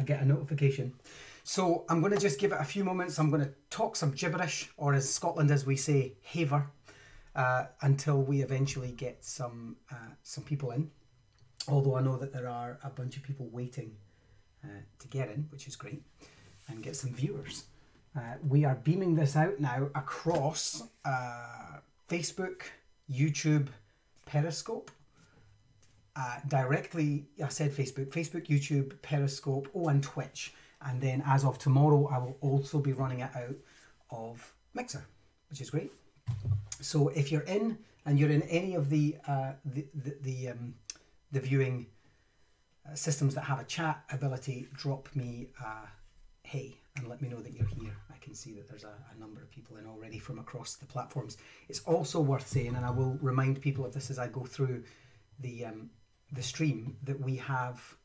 I get a notification. So I'm going to just give it a few moments. I'm going to talk some gibberish, or as Scotland as we say, haver, uh, until we eventually get some uh, some people in. Although I know that there are a bunch of people waiting uh, to get in, which is great, and get some viewers. Uh, we are beaming this out now across uh, Facebook, YouTube, Periscope. Uh, directly, I said Facebook, Facebook, YouTube, Periscope, oh, and Twitch. And then as of tomorrow, I will also be running it out of Mixer, which is great. So if you're in and you're in any of the uh, the the the, um, the viewing uh, systems that have a chat ability, drop me a hey and let me know that you're here. I can see that there's a, a, number of people in already from across the platforms. It's also worth saying, and I will remind people of this as I go through the um, the stream, that we have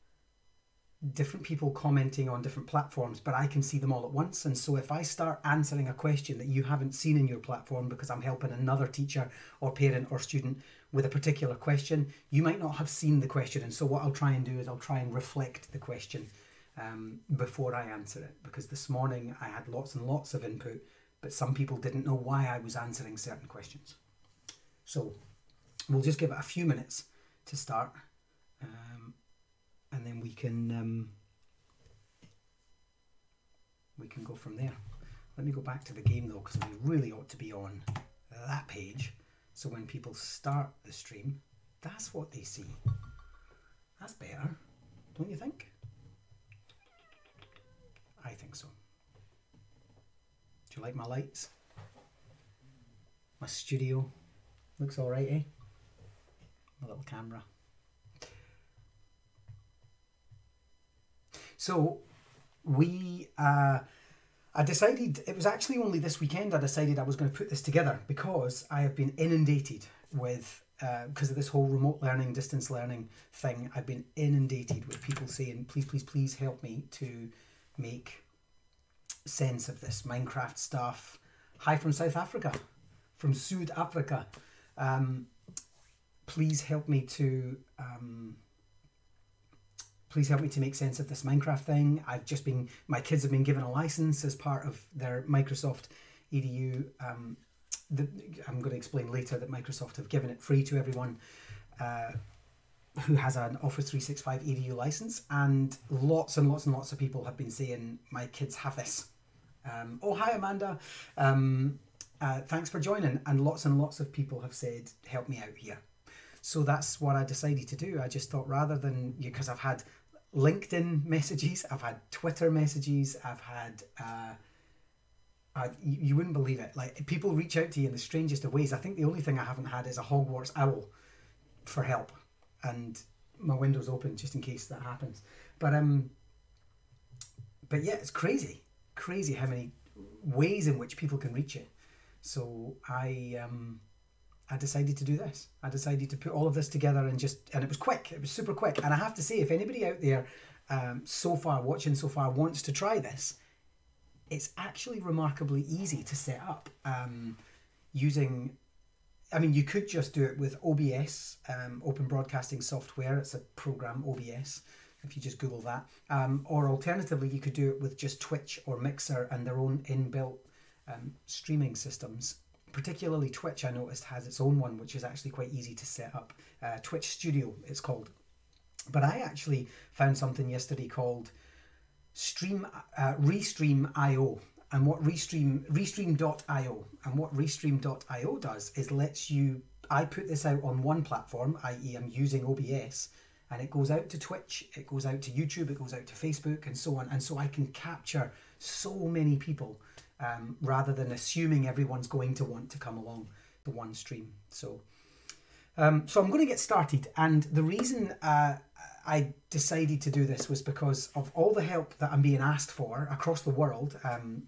different people commenting on different platforms, but I can see them all at once. And so if I start answering a question that you haven't seen in your platform because I'm helping another teacher or parent or student with a particular question, you might not have seen the question. And so what I'll try and do is I'll try and reflect the question um, before I answer it. Because this morning I had lots and lots of input, but some people didn't know why I was answering certain questions. So we'll just give it a few minutes to start. Um, and then we can um, we can go from there. Let me go back to the game though, because we really ought to be on that page. So when people start the stream, that's what they see. That's better, don't you think? I think so. Do you like my lights? My studio looks alright, eh? My little camera. So we, uh, I decided, it was actually only this weekend I decided I was going to put this together because I have been inundated with, uh because uh, of this whole remote learning, distance learning thing, I've been inundated with people saying, please, please, please help me to make sense of this Minecraft stuff. Hi from South Africa, from South Africa. Um, please help me to um, please help me to make sense of this Minecraft thing. I've just been, my kids have been given a license as part of their Microsoft EDU. Um, the, I'm going to explain later that Microsoft have given it free to everyone uh, who has an Office 365 EDU license. And lots and lots and lots of people have been saying, my kids have this. Um, oh, hi, Amanda. Um, uh, thanks for joining. And lots and lots of people have said, help me out here. So that's what I decided to do. I just thought rather than, because I've had LinkedIn messages, I've had Twitter messages, I've had. Uh, you wouldn't believe it. Like people reach out to you in the strangest of ways. I think the only thing I haven't had is a Hogwarts owl for help, and my window's open just in case that happens. But um, but yeah, it's crazy, crazy how many ways in which people can reach you. So I um, I decided to do this. I decided to put all of this together and just, and it was quick. It was super quick. And I have to say, if anybody out there um, so far watching so far wants to try this, it's actually remarkably easy to set up um, using. I mean, you could just do it with OBS, um, Open Broadcasting Software. It's a program, OBS, if you just Google that. Um, or alternatively, you could do it with just Twitch or Mixer and their own inbuilt um, streaming systems particularly Twitch, I noticed, has its own one, which is actually quite easy to set up. Uh, Twitch Studio, it's called. But I actually found something yesterday called Stream uh, Restream.io. And what Restream Restream.io and what Restream.io does is lets you. I put this out on one platform, i.e., I'm using OBS, and it goes out to Twitch, it goes out to YouTube, it goes out to Facebook, and so on. And so I can capture so many people um, rather than assuming everyone's going to want to come along the one stream. So, um, so I'm going to get started, and the reason uh, I decided to do this was because of all the help that I'm being asked for across the world. Um,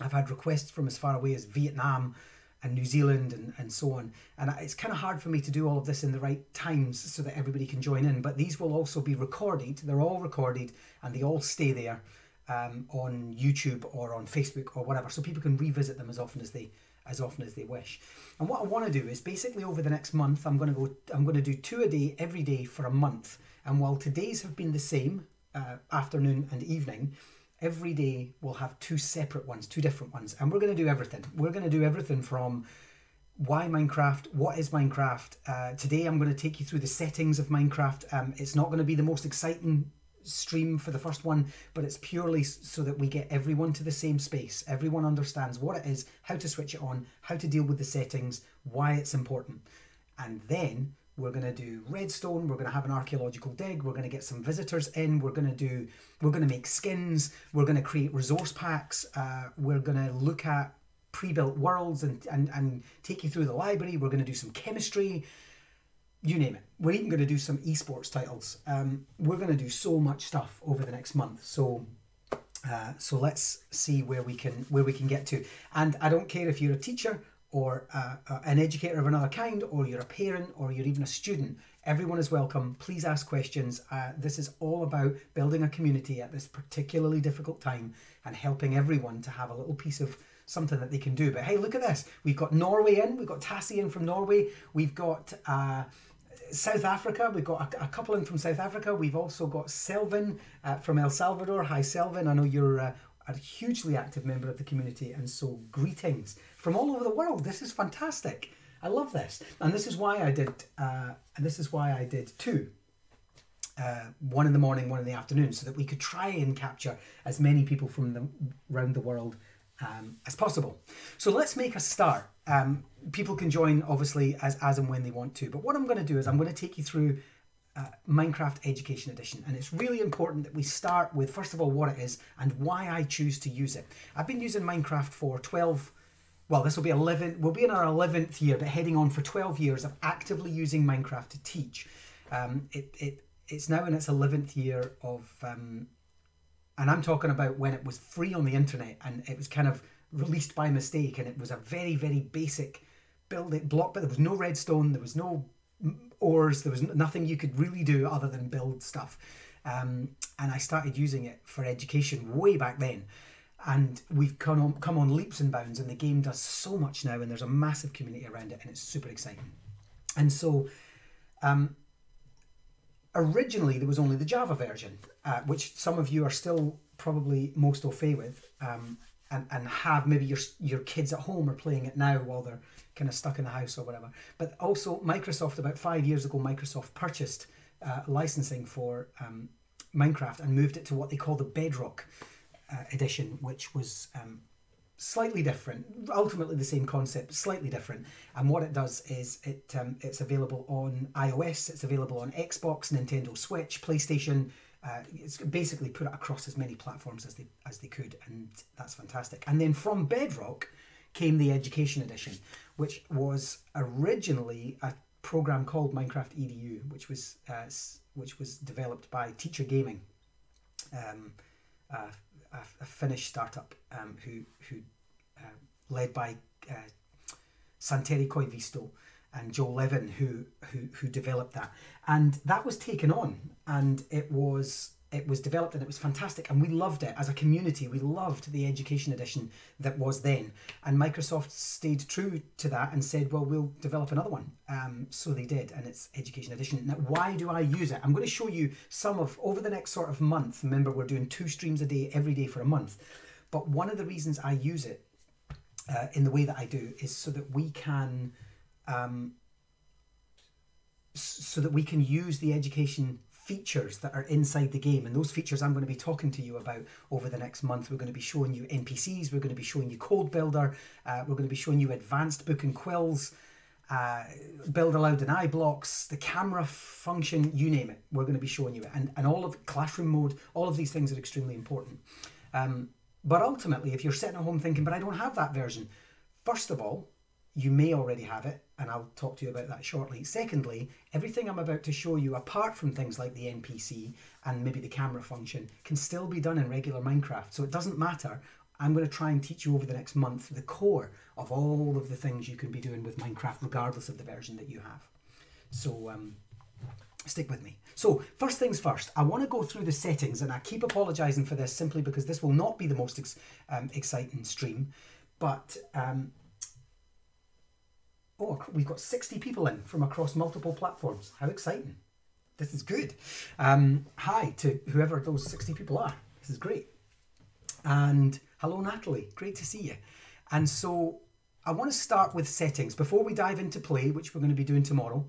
I've had requests from as far away as Vietnam and New Zealand and, and so on. And it's kind of hard for me to do all of this in the right times so that everybody can join in. But these will also be recorded. They're all recorded and they all stay there um, on YouTube or on Facebook or whatever, so people can revisit them as often as they as often as they wish. And what I want to do is basically over the next month, I'm going to go. I'm going to do two a day every day for a month. And while today's have been the same, uh, afternoon and evening, every day we'll have two separate ones, two different ones, and we're going to do everything. We're going to do everything from why Minecraft, what is Minecraft. Uh, today I'm going to take you through the settings of Minecraft. Um, it's not going to be the most exciting stream for the first one, but it's purely so that we get everyone to the same space. Everyone understands what it is, how to switch it on, how to deal with the settings, why it's important. And then we're going to do redstone we're going to have an archaeological dig we're going to get some visitors in we're going to do we're going to make skins we're going to create resource packs uh, we're going to look at pre-built worlds and, and and take you through the library we're going to do some chemistry you name it we're even going to do some esports titles um, we're going to do so much stuff over the next month so uh, so let's see where we can where we can get to and i don't care if you're a teacher or uh, uh, an educator of another kind, or you're a parent, or you're even a student, everyone is welcome. Please ask questions. Uh, this is all about building a community at this particularly difficult time and helping everyone to have a little piece of something that they can do. But hey, look at this. We've got Norway in, we've got Tassie in from Norway, we've got uh, South Africa, we've got a, a, couple in from South Africa, we've also got Selvin uh, from El Salvador. Hi, Selvin. I know you're uh, a hugely active member of the community, and so greetings from all over the world. This is fantastic. I love this, and this is why I did. Uh, and this is why I did two. Uh, one in the morning, one in the afternoon, so that we could try and capture as many people from the, around the world um, as possible. So let's make a start. Um, people can join obviously as as and when they want to, but what I'm going to do is I'm going to take you through uh, Minecraft Education Edition. And it's really important that we start with, first of all, what it is and why I choose to use it. I've been using Minecraft for 12, well, this will be 11, we'll be in our 11th year, but heading on for 12 years of actively using Minecraft to teach. Um, it, it, it's now in its 11th year of, um, and I'm talking about when it was free on the internet and it was kind of released by mistake and it was a very, very basic building block, but there was no redstone, there was no ores. There was nothing you could really do other than build stuff. Um, and I started using it for education way back then. And we've come on, come on leaps and bounds, and the game does so much now, and there's a massive community around it, and it's super exciting. And so, um, originally there was only the Java version, uh, which some of you are still probably most au fait with, um, and, and have maybe your your kids at home are playing it now while they're kind of stuck in the house or whatever. But also, Microsoft, about five years ago, Microsoft purchased uh, licensing for um, Minecraft and moved it to what they call the Bedrock uh, edition, which was um, slightly different. Ultimately, the same concept, slightly different. And what it does is it um, it's available on iOS, it's available on Xbox, Nintendo Switch, PlayStation. Uh, it's basically put it across as many platforms as they as they could, and that's fantastic. And then from Bedrock came the Education Edition, which was originally a program called Minecraft EDU, which was uh, which was developed by Teacher Gaming, um, a, a, Finnish startup um, who who uh, led by uh, Santeri Koivisto and Joel Levin, who who who developed that, and that was taken on, and it was it was developed and it was fantastic and we loved it. As a community we loved the education edition that was then. And microsoft stayed true to that and said well we'll develop another one. Um, so they did and it's education edition. Now why do i use it? I'm going to show you some of over the next sort of month remember we're doing two streams a day every day for a month. But one of the reasons i use it uh, in the way that i do is so that we can um, so that we can use the education features that are inside the game and those features I'm going to be talking to you about over the next month. We're going to be showing you NPCs, we're going to be showing you Code Builder, uh, we're going to be showing you Advanced Book and Quills, uh, Build Aloud and iBlocks, the camera function, you name it. We're going to be showing you it. And, and all of classroom mode, all of these things are extremely important. Um, but ultimately, if you're sitting at home thinking, but I don't have that version, first of all, you may already have it, and I'll talk to you about that shortly. Secondly, everything I'm about to show you, apart from things like the NPC and maybe the camera function, can still be done in regular Minecraft. So it doesn't matter. I'm going to try and teach you over the next month the core of all of the things you can be doing with Minecraft, regardless of the version that you have. So um, stick with me. So first things first, I want to go through the settings, and I keep apologising for this simply because this will not be the most ex um, exciting stream, but um, oh, we've got 60 people in from across multiple platforms. How exciting! this is good. Um, hi to whoever those 60 people are. This is great. And hello, Natalie. Great to see you. And so I want to start with settings. Before we dive into play, which we're going to be doing tomorrow,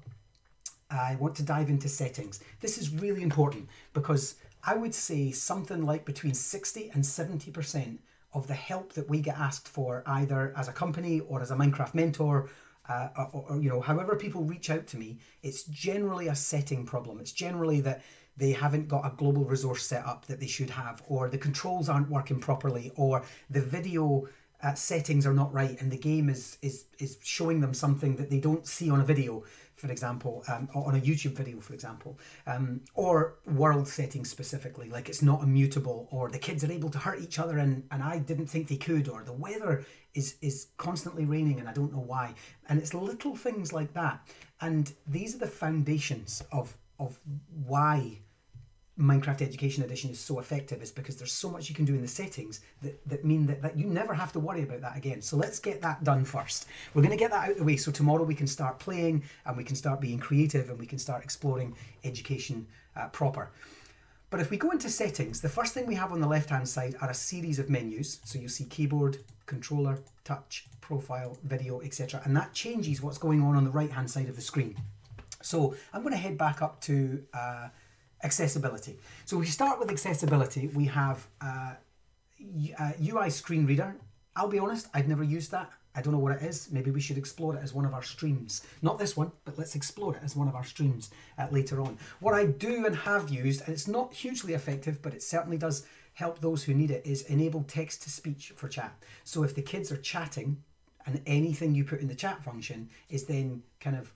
I want to dive into settings. This is really important because I would say something like between 60 and 70% of the help that we get asked for, either as a company or as a Minecraft mentor, uh, or, or, you know, however people reach out to me, it's generally a setting problem. It's generally that they haven't got a global resource set up that they should have, or the controls aren't working properly, or the video uh, settings are not right, and the game is is is showing them something that they don't see on a video for example, um, on a YouTube video, for example, um, or world settings specifically, like it's not immutable, or the kids are able to hurt each other and, and I didn't think they could, or the weather is, is constantly raining and I don't know why. And it's little things like that. And these are the foundations of, of why Minecraft Education Edition is so effective is because there's so much you can do in the settings that, that mean that, that you never have to worry about that again. So let's get that done first. We're going to get that out of the way so tomorrow we can start playing and we can start being creative and we can start exploring education uh, proper. But if we go into settings, the first thing we have on the left hand side are a series of menus. So you'll see keyboard, controller, touch, profile, video, etc. And that changes what's going on on the right hand side of the screen. So I'm going to head back up to uh, accessibility. So we start with accessibility. We have uh, UI uh, screen reader. I'll be honest, I've never used that. I don't know what it is. Maybe we should explore it as one of our streams. Not this one, but let's explore it as one of our streams uh, later on. What I do and have used, and it's not hugely effective, but it certainly does help those who need it, is enable text to speech for chat. So if the kids are chatting and anything you put in the chat function is then kind of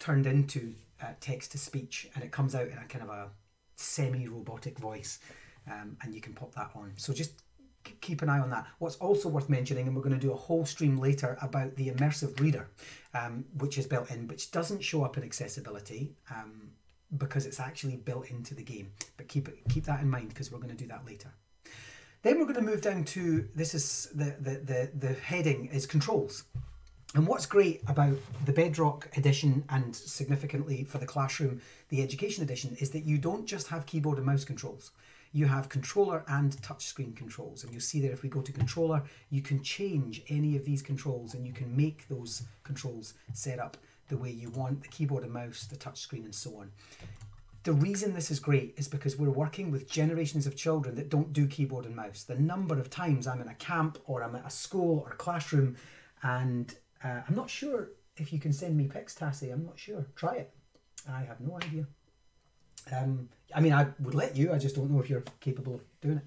turned into uh, text to speech and it comes out in a kind of a semi robotic voice um, and you can pop that on. So just keep an eye on that. What's also worth mentioning, and we're going to do a whole stream later about the immersive reader, um, which is built in, which doesn't show up in accessibility um, because it's actually built into the game. But keep it, keep that in mind because we're going to do that later. Then we're going to move down to this is the the the, the heading is controls. And what's great about the Bedrock edition and significantly for the classroom, the education edition, is that you don't just have keyboard and mouse controls. You have controller and touchscreen controls. And you'll see there if we go to controller, you can change any of these controls and you can make those controls set up the way you want the keyboard and mouse, the touchscreen, and so on. The reason this is great is because we're working with generations of children that don't do keyboard and mouse. The number of times I'm in a camp or I'm at a school or a classroom and uh, I'm not sure if you can send me pics, Tassie. I'm not sure. Try it. I have no idea. Um, I mean, I would let you. I just don't know if you're capable of doing it.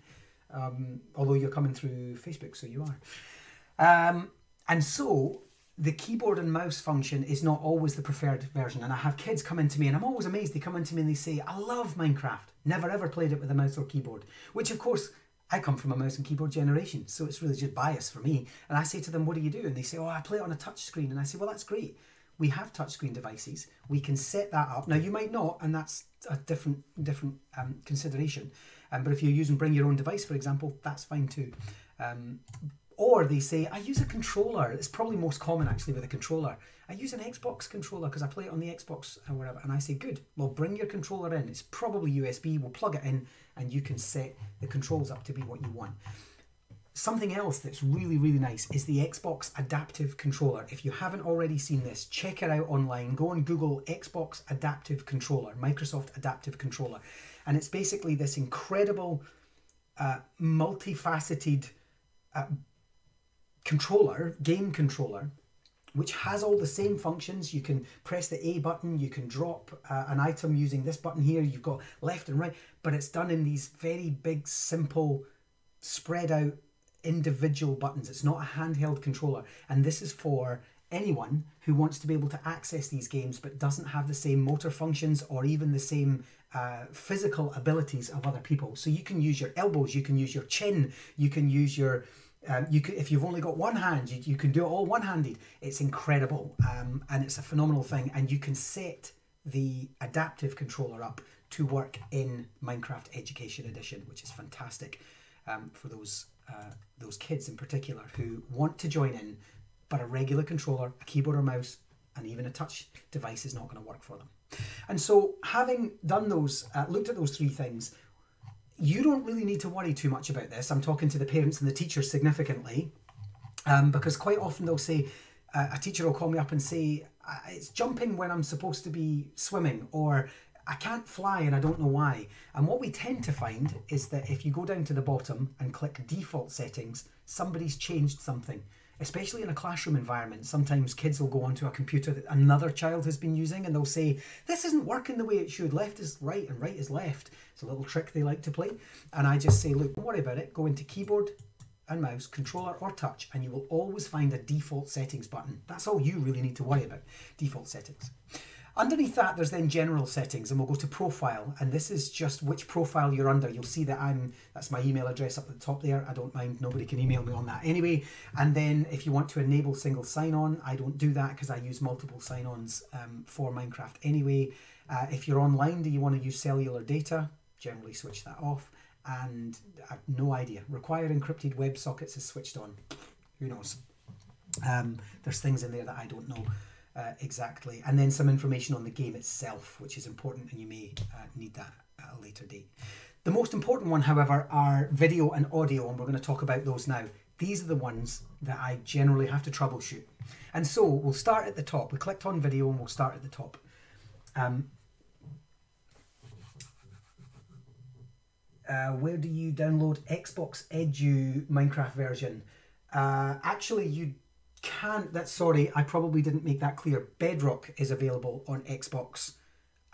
Um, although you're coming through Facebook, so you are. Um, and so the keyboard and mouse function is not always the preferred version. And I have kids come into me, and I'm always amazed. They come into me and they say, "I love Minecraft. Never ever played it with a mouse or keyboard." Which, of course, I come from a mouse and keyboard generation, so it's really just bias for me. And I say to them, What do you do? And they say, Oh, I play it on a touch screen. And I say, Well, that's great. We have touchscreen devices. We can set that up. Now, you might not, and that's a different different um, consideration. Um, but if you're using bring your own device, for example, that's fine too. Um, or they say, I use a controller. It's probably most common actually with a controller. I use an Xbox controller because I play it on the Xbox or whatever. And I say, good, well, bring your controller in. It's probably USB. We'll plug it in and you can set the controls up to be what you want. Something else that's really, really nice is the Xbox Adaptive Controller. If you haven't already seen this, check it out online. Go and Google Xbox Adaptive Controller, Microsoft Adaptive Controller. And it's basically this incredible, uh, multifaceted uh, controller, game controller, which has all the same functions. You can press the A button, you can drop uh, an item using this button here, you've got left and right, but it's done in these very big, simple, spread out individual buttons. It's not a handheld controller. And this is for anyone who wants to be able to access these games but doesn't have the same motor functions or even the same uh, physical abilities of other people. So you can use your elbows, you can use your chin, you can use your um, you can, if you've only got one hand, you, you can do it all one-handed. It's incredible, um, and it's a phenomenal thing. And you can set the adaptive controller up to work in Minecraft Education Edition, which is fantastic um, for those uh, those kids in particular who want to join in, but a regular controller, a keyboard or mouse, and even a touch device is not going to work for them. And so, having done those, uh, looked at those three things, you don't really need to worry too much about this. I'm talking to the parents and the teachers significantly, um, because quite often they'll say, uh, a teacher will call me up and say, it's jumping when I'm supposed to be swimming, or I can't fly and I don't know why. And what we tend to find is that if you go down to the bottom and click default settings, somebody's changed something. Especially in a classroom environment, sometimes kids will go onto a computer that another child has been using and they'll say, This isn't working the way it should. Left is right and right is left. It's a little trick they like to play. And I just say, Look, don't worry about it. Go into keyboard and mouse, controller or touch, and you will always find a default settings button. That's all you really need to worry about default settings. Underneath that, there's then general settings, and we'll go to profile. And this is just which profile you're under. You'll see that I'm, that's my email address up at the top there. I don't mind, nobody can email me on that anyway. And then if you want to enable single sign on, I don't do that because I use multiple sign ons um, for Minecraft anyway. Uh, if you're online, do you want to use cellular data? Generally switch that off. And I've no idea. Require encrypted web sockets is switched on. Who knows? Um, there's things in there that I don't know uh, exactly, and then some information on the game itself, which is important, and you may uh, need that at a later date. The most important one, however, are video and audio, and we're going to talk about those now. These are the ones that I generally have to troubleshoot. And so we'll start at the top. We clicked on video and we'll start at the top. Um, uh, where do you download Xbox Edu Minecraft version? Uh, actually, you can't that sorry i probably didn't make that clear. Bedrock is available on xbox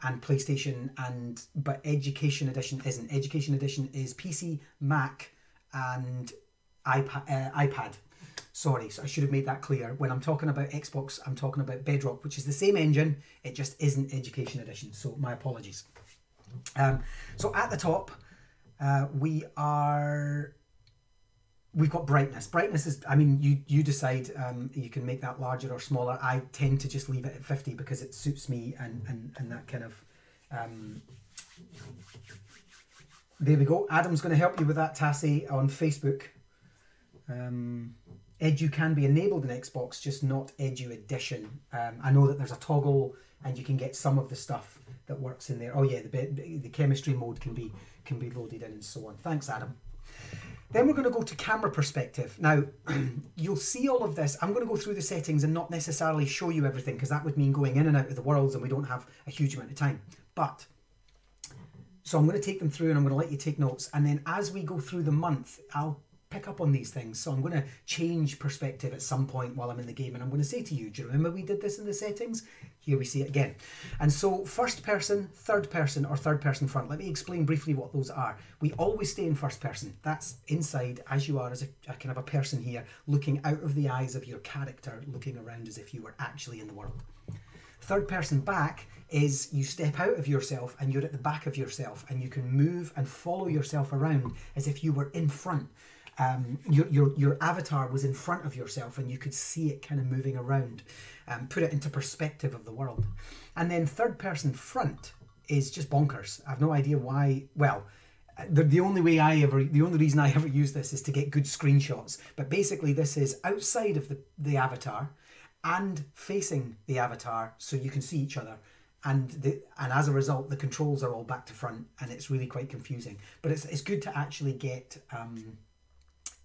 and playstation and but education edition isn't. Education edition is pc mac and ipad uh, ipad. Sorry so i should have made that clear. When i'm talking about xbox i'm talking about bedrock which is the same engine it just isn't education edition so my apologies. Um, so at the top uh, we are we've got brightness. Brightness is, I mean, you you decide. Um, you can make that larger or smaller. I tend to just leave it at fifty because it suits me and and and that kind of. Um, there we go. Adam's going to help you with that, Tassie, on Facebook. Um, Edu can be enabled in Xbox, just not Edu Edition. Um, I know that there's a toggle, and you can get some of the stuff that works in there. Oh yeah, the the chemistry mode can be can be loaded in and so on. Thanks, Adam. Then we're going to go to camera perspective. Now, you'll see all of this. I'm going to go through the settings and not necessarily show you everything because that would mean going in and out of the worlds and we don't have a huge amount of time. But, so I'm going to take them through and I'm going to let you take notes. And then as we go through the month, I'll pick up on these things. So I'm going to change perspective at some point while I'm in the game. And I'm going to say to you, do you remember we did this in the settings? Here we see it again. And so first person, third person, or third person front. Let me explain briefly what those are. We always stay in first person. That's inside as you are as a, a kind of a person here, looking out of the eyes of your character, looking around as if you were actually in the world. Third person back is you step out of yourself and you're at the back of yourself and you can move and follow yourself around as if you were in front um, your, your, your avatar was in front of yourself and you could see it kind of moving around, um, put it into perspective of the world. And then third person front is just bonkers. I've no idea why. Well, the, the only way I ever, the only reason I ever use this is to get good screenshots. But basically, this is outside of the, the avatar and facing the avatar so you can see each other and the and as a result the controls are all back to front and it's really quite confusing but it's, it's good to actually get um,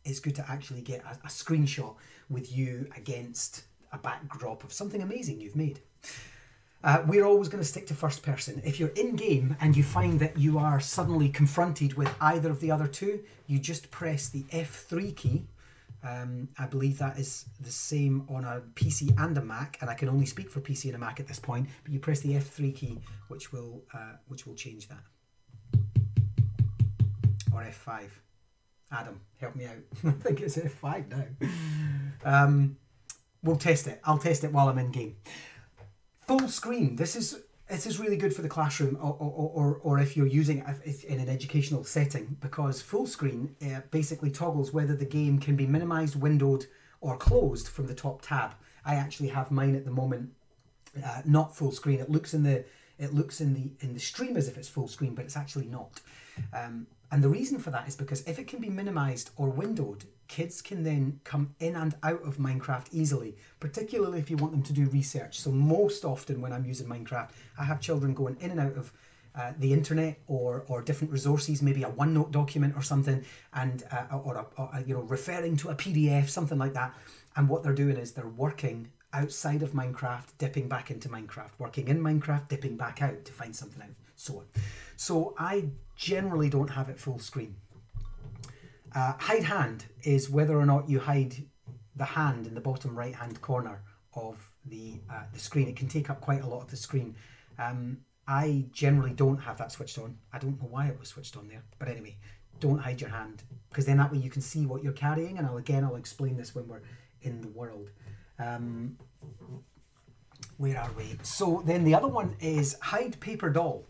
it's good to actually get a, a screenshot with you against a backdrop of something amazing you've made. Uh, we're always going to stick to first person. If you're in game and you find that you are suddenly confronted with either of the other two, you just press the F3 key. Um, I believe that is the same on a PC and a Mac, and I can only speak for PC and a Mac at this point. But you press the F3 key, which will uh, which will change that, or F5. Adam, help me out. I think it's F5 now. Um, we'll test it. I'll test it while I'm in game. Full screen. This is this is really good for the classroom or, or, or, or if you're using it in an educational setting because full screen uh, basically toggles whether the game can be minimized, windowed or closed from the top tab. I actually have mine at the moment uh, not full screen. It looks in the it looks in the in the stream as if it's full screen, but it's actually not. Um, and the reason for that is because if it can be minimized or windowed, kids can then come in and out of Minecraft easily, particularly if you want them to do research. So, most often when I'm using Minecraft, I have children going in and out of uh, the internet or, or different resources, maybe a OneNote document or something, and uh, or, a, or a, you know referring to a PDF, something like that. And what they're doing is they're working outside of Minecraft, dipping back into Minecraft, working in Minecraft, dipping back out to find something out, so on. So I generally don't have it full screen. Uh, hide hand is whether or not you hide the hand in the bottom right hand corner of the uh, the screen. It can take up quite a lot of the screen. Um, I generally don't have that switched on. I don't know why it was switched on there, but anyway, don't hide your hand because then that way you can see what you're carrying. And I'll again I'll explain this when we're in the world. Um, where are we? So then the other one is hide paper doll.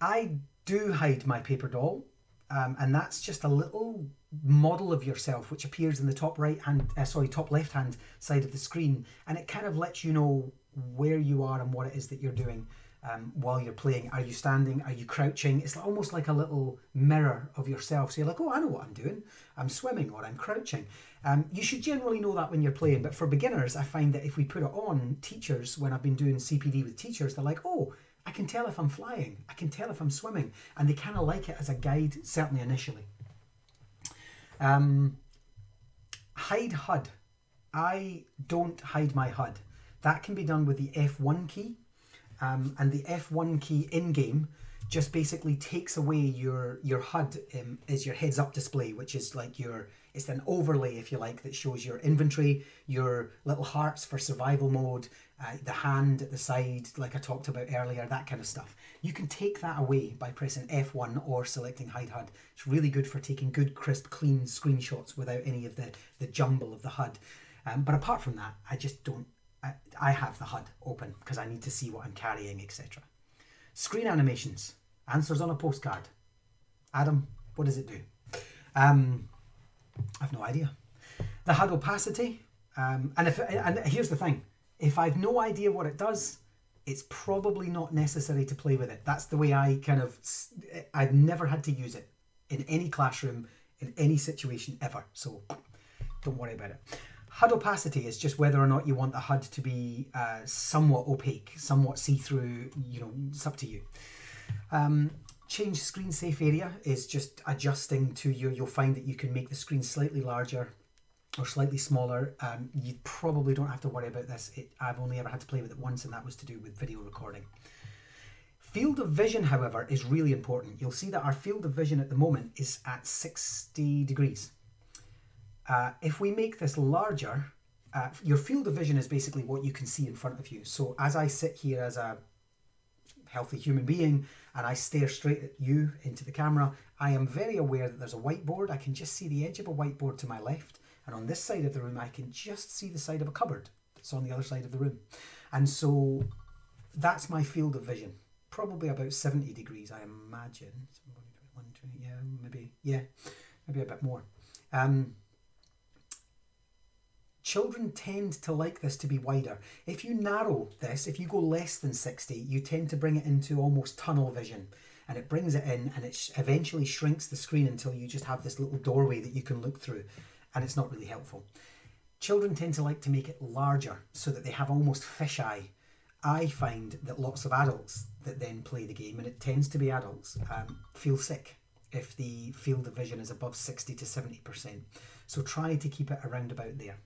I do hide my paper doll, um, and that's just a little model of yourself which appears in the top right hand, uh, sorry, top left hand side of the screen, and it kind of lets you know where you are and what it is that you're doing. Um, while you're playing. Are you standing? Are you crouching? It's almost like a little mirror of yourself. So you're like, oh, I know what I'm doing. I'm swimming or I'm crouching. Um, you should generally know that when you're playing. But for beginners, I find that if we put it on, teachers, when I've been doing CPD with teachers, they're like, oh, I can tell if I'm flying. I can tell if I'm swimming. And they kind of like it as a guide, certainly initially. Um, hide HUD. I don't hide my HUD. That can be done with the F1 key. Um, and the F1 key in game just basically takes away your your HUD um, is your heads up display, which is like your it's an overlay, if you like, that shows your inventory, your little hearts for survival mode, uh, the hand at the side, like I talked about earlier, that kind of stuff. You can take that away by pressing F1 or selecting Hide HUD. It's really good for taking good, crisp, clean screenshots without any of the, the jumble of the HUD. Um, but apart from that, I just don't, I, I have the HUD open because I need to see what I'm carrying, etc. Screen animations, answers on a postcard. Adam, what does it do? Um, I've no idea. The HUD opacity, um, and if and here's the thing, if I've no idea what it does, it's probably not necessary to play with it. That's the way I kind of I've never had to use it in any classroom in any situation ever. So don't worry about it. HUD opacity is just whether or not you want the HUD to be uh, somewhat opaque, somewhat see-through. You know, it's up to you. Um, change screen safe area is just adjusting to your you'll find that you can make the screen slightly larger or slightly smaller um, you probably don't have to worry about this. It, i've only ever had to play with it once and that was to do with video recording. Field of vision however is really important. You'll see that our field of vision at the moment is at 60 degrees. Uh, if we make this larger uh, your field of vision is basically what you can see in front of you. So as i sit here as a healthy human being and I stare straight at you into the camera, I am very aware that there's a whiteboard. I can just see the edge of a whiteboard to my left. And on this side of the room, I can just see the side of a cupboard that's on the other side of the room. And so that's my field of vision. Probably about 70 degrees, I imagine. yeah, maybe, yeah, maybe a bit more. Um, children tend to like this to be wider. If you narrow this, if you go less than 60, you tend to bring it into almost tunnel vision and it brings it in and it eventually shrinks the screen until you just have this little doorway that you can look through and it's not really helpful. Children tend to like to make it larger so that they have almost fisheye. I find that lots of adults that then play the game, and it tends to be adults, um, feel sick if the field of vision is above 60 to 70%. So try to keep it around about there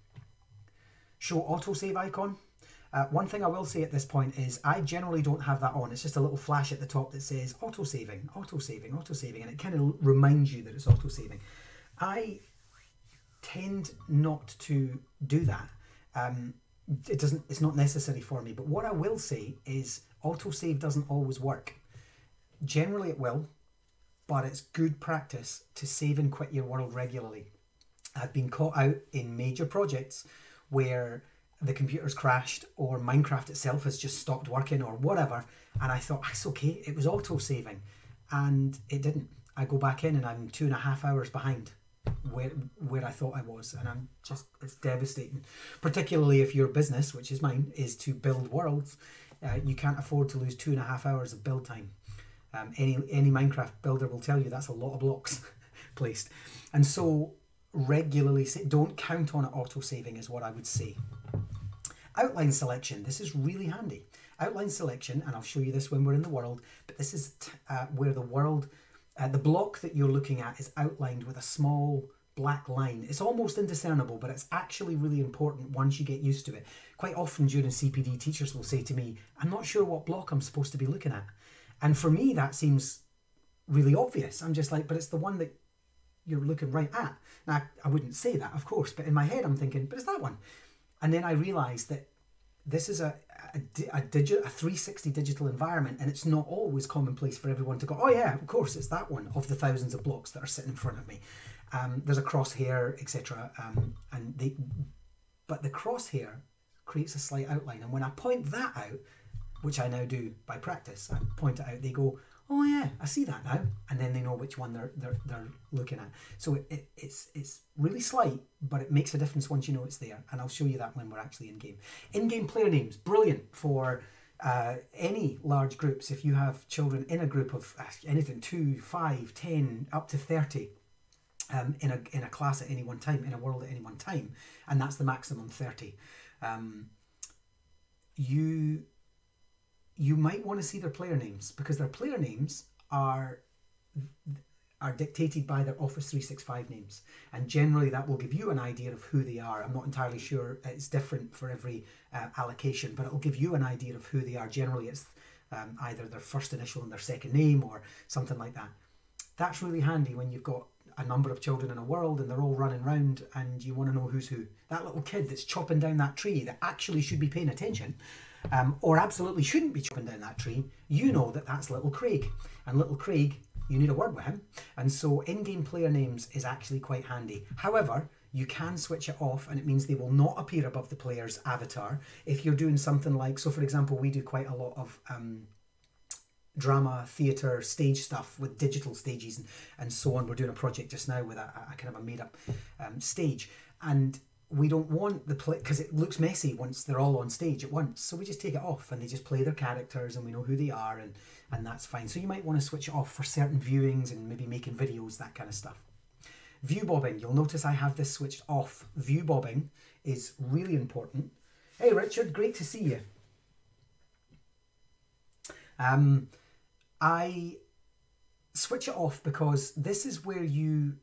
show autosave icon. Uh, one thing I will say at this point is I generally don't have that on. It's just a little flash at the top that says autosaving, autosaving, autosaving, and it kind of reminds you that it's autosaving. I tend not to do that. Um, it doesn't. It's not necessary for me. But what I will say is autosave doesn't always work. Generally, it will, but it's good practice to save and quit your world regularly. I've been caught out in major projects where the computer's crashed or Minecraft itself has just stopped working or whatever. And I thought, it's okay, it was auto saving. And it didn't. I go back in and I'm two and a half hours behind where where I thought I was. And I'm just, it's devastating. Particularly if your business, which is mine, is to build worlds. Uh, you can't afford to lose two and a half hours of build time. Um, any any Minecraft builder will tell you that's a lot of blocks placed, and so regularly say, don't count on it auto saving is what I would say. Outline selection. This is really handy. Outline selection, and I'll show you this when we're in the world. But this is uh, where the world, uh, the block that you're looking at is outlined with a small black line. It's almost indiscernible, but it's actually really important once you get used to it. Quite often during CPD, teachers will say to me, I'm not sure what block I'm supposed to be looking at. And for me, that seems really obvious. I'm just like, but it's the one that you're looking right at. Now, I wouldn't say that, of course, but in my head, I'm thinking, but it's that one. And then I realised that this is a, a, a, digi- a 360 digital environment, and it's not always commonplace for everyone to go, oh, yeah, of course, it's that one of the thousands of blocks that are sitting in front of me. Um, there's a crosshair, etc. Um, and they, but the crosshair creates a slight outline, and when I point that out, which I now do by practice, I point it out. They go, "Oh yeah, I see that now," and then they know which one they're they're, they're looking at. So it, it, it's it's really slight, but it makes a difference once you know it's there. And I'll show you that when we're actually in game. In game player names, brilliant for. Uh, any large groups, if you have children in a group of uh, anything two, five, ten, up to 30, um, in a in a class at any one time, in a world at any one time, and that's the maximum thirty. Um, you you might want to see their player names because their player names are are dictated by their Office 365 names. And generally that will give you an idea of who they are. I'm not entirely sure it's different for every uh, allocation, but it'll give you an idea of who they are. Generally it's um, either their first initial and their second name or something like that. That's really handy when you've got a number of children in a world and they're all running around and you want to know who's who. That little kid that's chopping down that tree that actually should be paying attention um, or absolutely shouldn't be chopping down that tree, you know that that's little Craig. And little Craig, you need a word with him. And so in game player names is actually quite handy. However, you can switch it off and it means they will not appear above the player's avatar. If you're doing something like, so for example, we do quite a lot of um, drama, theatre, stage stuff with digital stages and, and so on. We're doing a project just now with a, a kind of a made up um, stage. And we don't want the play because it looks messy once they're all on stage at once. So we just take it off and they just play their characters and we know who they are and, and that's fine. So you might want to switch it off for certain viewings and maybe making videos, that kind of stuff. View bobbing, you'll notice I have this switched off. View bobbing is really important. Hey Richard, great to see you. Um, I switch it off because this is where you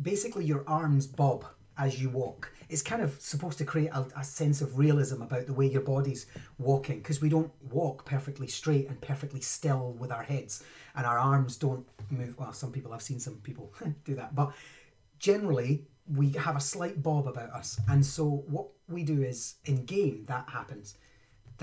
basically your arms bob as you walk. It's kind of supposed to create a, a sense of realism about the way your body's walking because we don't walk perfectly straight and perfectly still with our heads and our arms don't move. Well, some people, I've seen some people do that, but generally we have a slight bob about us. And so what we do is in game that happens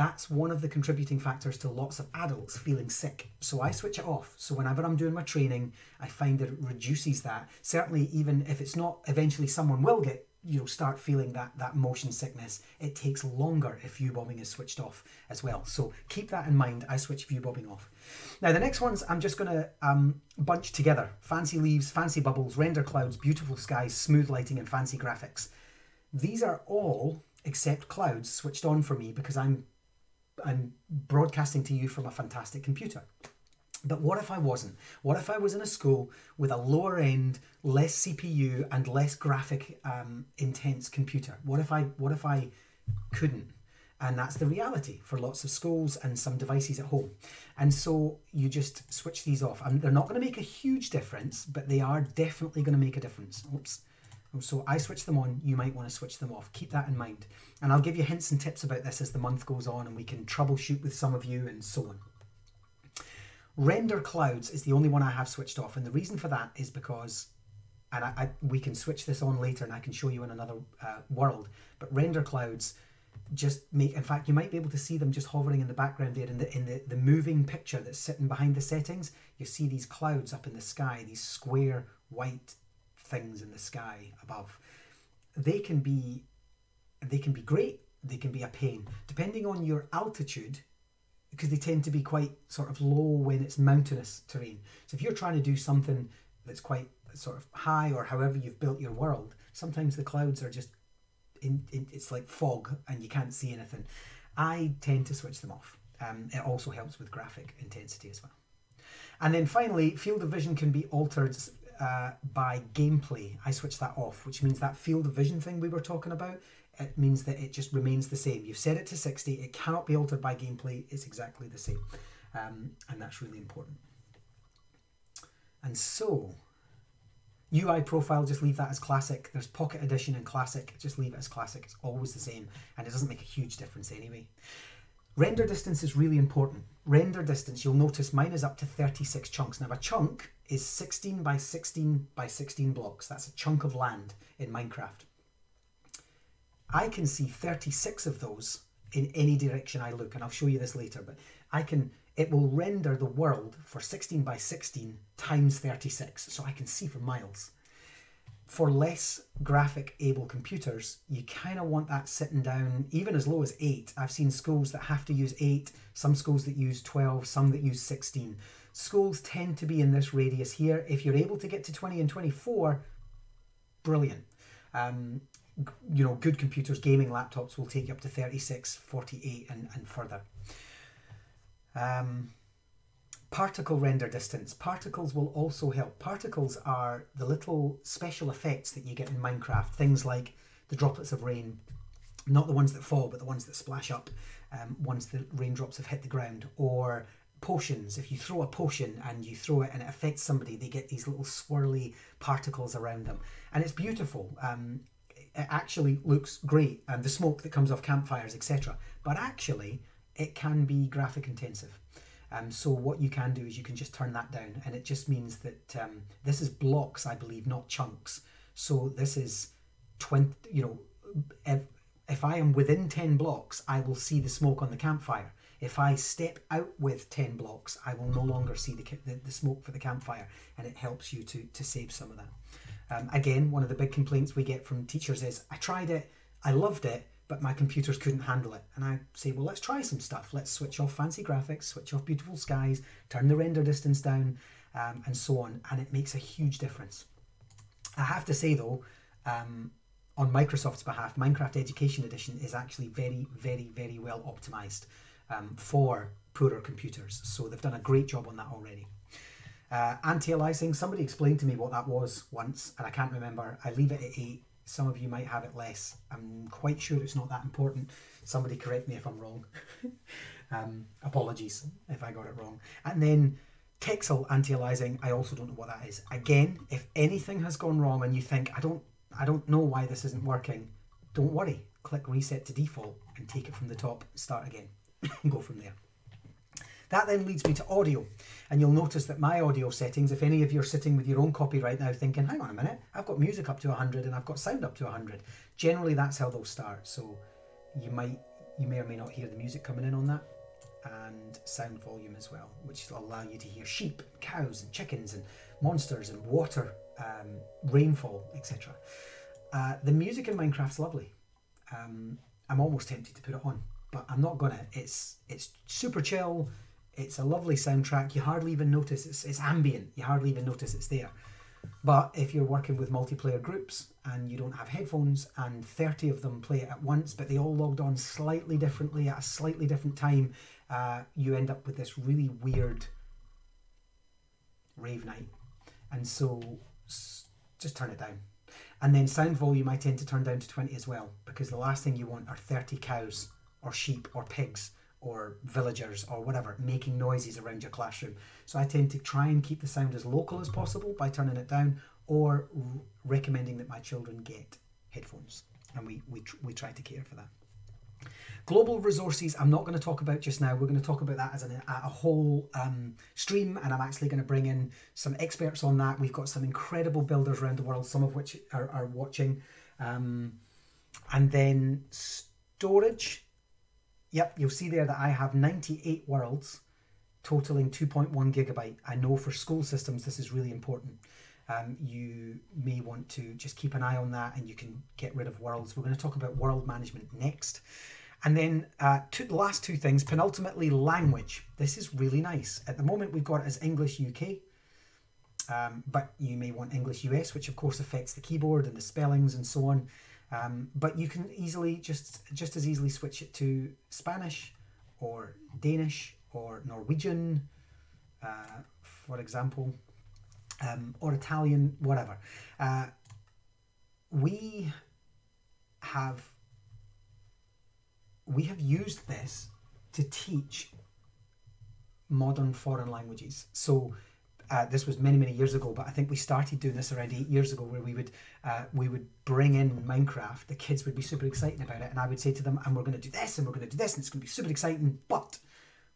that's one of the contributing factors to lots of adults feeling sick. So I switch it off. So whenever I'm doing my training, I find that it reduces that. Certainly, even if it's not eventually someone will get you know start feeling that that motion sickness it takes longer if view bobbing is switched off as well so keep that in mind i switch view bobbing off now the next ones i'm just going to um, bunch together fancy leaves fancy bubbles render clouds beautiful skies smooth lighting and fancy graphics these are all except clouds switched on for me because i'm I'm broadcasting to you from a fantastic computer. But what if I wasn't? What if I was in a school with a lower end, less CPU and less graphic um, intense computer? What if I what if I couldn't? And that's the reality for lots of schools and some devices at home. And so you just switch these off. And they're not going to make a huge difference, but they are definitely going to make a difference. Oops. So I switch them on, you might want to switch them off. Keep that in mind. And I'll give you hints and tips about this as the month goes on and we can troubleshoot with some of you and so on. Render clouds is the only one I have switched off. And the reason for that is because, and I, I we can switch this on later and I can show you in another uh, world, but render clouds just make, in fact, you might be able to see them just hovering in the background there in the, in the, the moving picture that's sitting behind the settings. You see these clouds up in the sky, these square white things in the sky above. They can be they can be great, they can be a pain, depending on your altitude, because they tend to be quite sort of low when it's mountainous terrain. So if you're trying to do something that's quite sort of high or however you've built your world, sometimes the clouds are just in, in it's like fog and you can't see anything. I tend to switch them off. Um, it also helps with graphic intensity as well. And then finally, field of vision can be altered uh, by gameplay. I switch that off, which means that field of vision thing we were talking about, it means that it just remains the same. You've set it to 60, it cannot be altered by gameplay, it's exactly the same. Um, and that's really important. And so, UI profile, just leave that as classic. There's pocket edition and classic, just leave it as classic. It's always the same, and it doesn't make a huge difference anyway. Render distance is really important. Render distance, you'll notice mine is up to 36 chunks. Now a chunk is 16 by 16 by 16 blocks. That's a chunk of land in Minecraft. I can see 36 of those in any direction I look, and I'll show you this later, but I can, it will render the world for 16 by 16 times 36, so I can see for miles for less graphic able computers, you kind of want that sitting down even as low as 8. I've seen schools that have to use 8, some schools that use 12, some that use 16. Schools tend to be in this radius here. If you're able to get to 20 and 24, brilliant. Um, you know, good computers, gaming laptops will take you up to 36, 48 and, and further. Um, Particle render distance. Particles will also help. Particles are the little special effects that you get in Minecraft. Things like the droplets of rain, not the ones that fall, but the ones that splash up um, once the raindrops have hit the ground. Or potions. If you throw a potion and you throw it and it affects somebody, they get these little swirly particles around them. And it's beautiful. Um, it actually looks great. And the smoke that comes off campfires, etc. But actually, it can be graphic intensive. Um, so what you can do is you can just turn that down and it just means that um, this is blocks, I believe, not chunks. So this is 20, you know, if, if I am within 10 blocks, I will see the smoke on the campfire. If I step out with 10 blocks, I will no longer see the, the, the smoke for the campfire and it helps you to, to save some of that. Um, again, one of the big complaints we get from teachers is, I tried it, I loved it, but my computers couldn't handle it. And I say, well, let's try some stuff. Let's switch off fancy graphics, switch off beautiful skies, turn the render distance down, um, and so on. And it makes a huge difference. I have to say, though, um, on Microsoft's behalf, Minecraft Education Edition is actually very, very, very well optimized um, for poorer computers. So they've done a great job on that already. Uh, anti-aliasing, somebody explained to me what that was once, and I can't remember. I leave it at 8 some of you might have it less. I'm quite sure it's not that important. Somebody correct me if I'm wrong. um, apologies if I got it wrong. And then Texel anti-aliasing, I also don't know what that is. Again, if anything has gone wrong and you think, I don't, I don't know why this isn't working, don't worry. Click reset to default and take it from the top, start again, go from there. That then leads me to audio. And you'll notice that my audio settings, if any of you are sitting with your own copy right now thinking, hang on a minute, I've got music up to 100 and I've got sound up to 100. Generally, that's how they'll start. So you might, you may or may not hear the music coming in on that and sound volume as well, which will allow you to hear sheep, cows, and chickens, and monsters, and water, um, rainfall, etc. Uh, the music in Minecraft's lovely. Um, I'm almost tempted to put it on, but I'm not gonna. It's it's super chill. It's a lovely soundtrack. You hardly even notice it's, it's ambient. You hardly even notice it's there. But if you're working with multiplayer groups and you don't have headphones and 30 of them play it at once, but they all logged on slightly differently at a slightly different time, uh, you end up with this really weird rave night. And so just turn it down. And then sound volume, I tend to turn down to 20 as well, because the last thing you want are 30 cows or sheep or pigs or villagers or whatever making noises around your classroom. So I tend to try and keep the sound as local as possible by turning it down or r- recommending that my children get headphones. And we, we, tr- we try to cater for that. Global resources, I'm not going to talk about just now. We're going to talk about that as an, a whole um, stream, and I'm actually going to bring in some experts on that. We've got some incredible builders around the world, some of which are, are watching. Um, and then storage, Yep, you'll see there that I have 98 worlds totaling 2.1 gigabyte. I know for school systems this is really important. Um, you may want to just keep an eye on that and you can get rid of worlds. We're going to talk about world management next. And then uh, two, the last two things, penultimately language. This is really nice. At the moment we've got it as English UK, um, but you may want English US, which of course affects the keyboard and the spellings and so on. Um, but you can easily just just as easily switch it to Spanish or Danish or Norwegian, uh, for example, um, or Italian, whatever. Uh, we have we have used this to teach modern foreign languages. So uh, this was many many years ago, but I think we started doing this around eight years ago, where we would uh, we would bring in Minecraft. The kids would be super excited about it, and I would say to them, "And we're going to do this, and we're going to do this, and it's going to be super exciting, but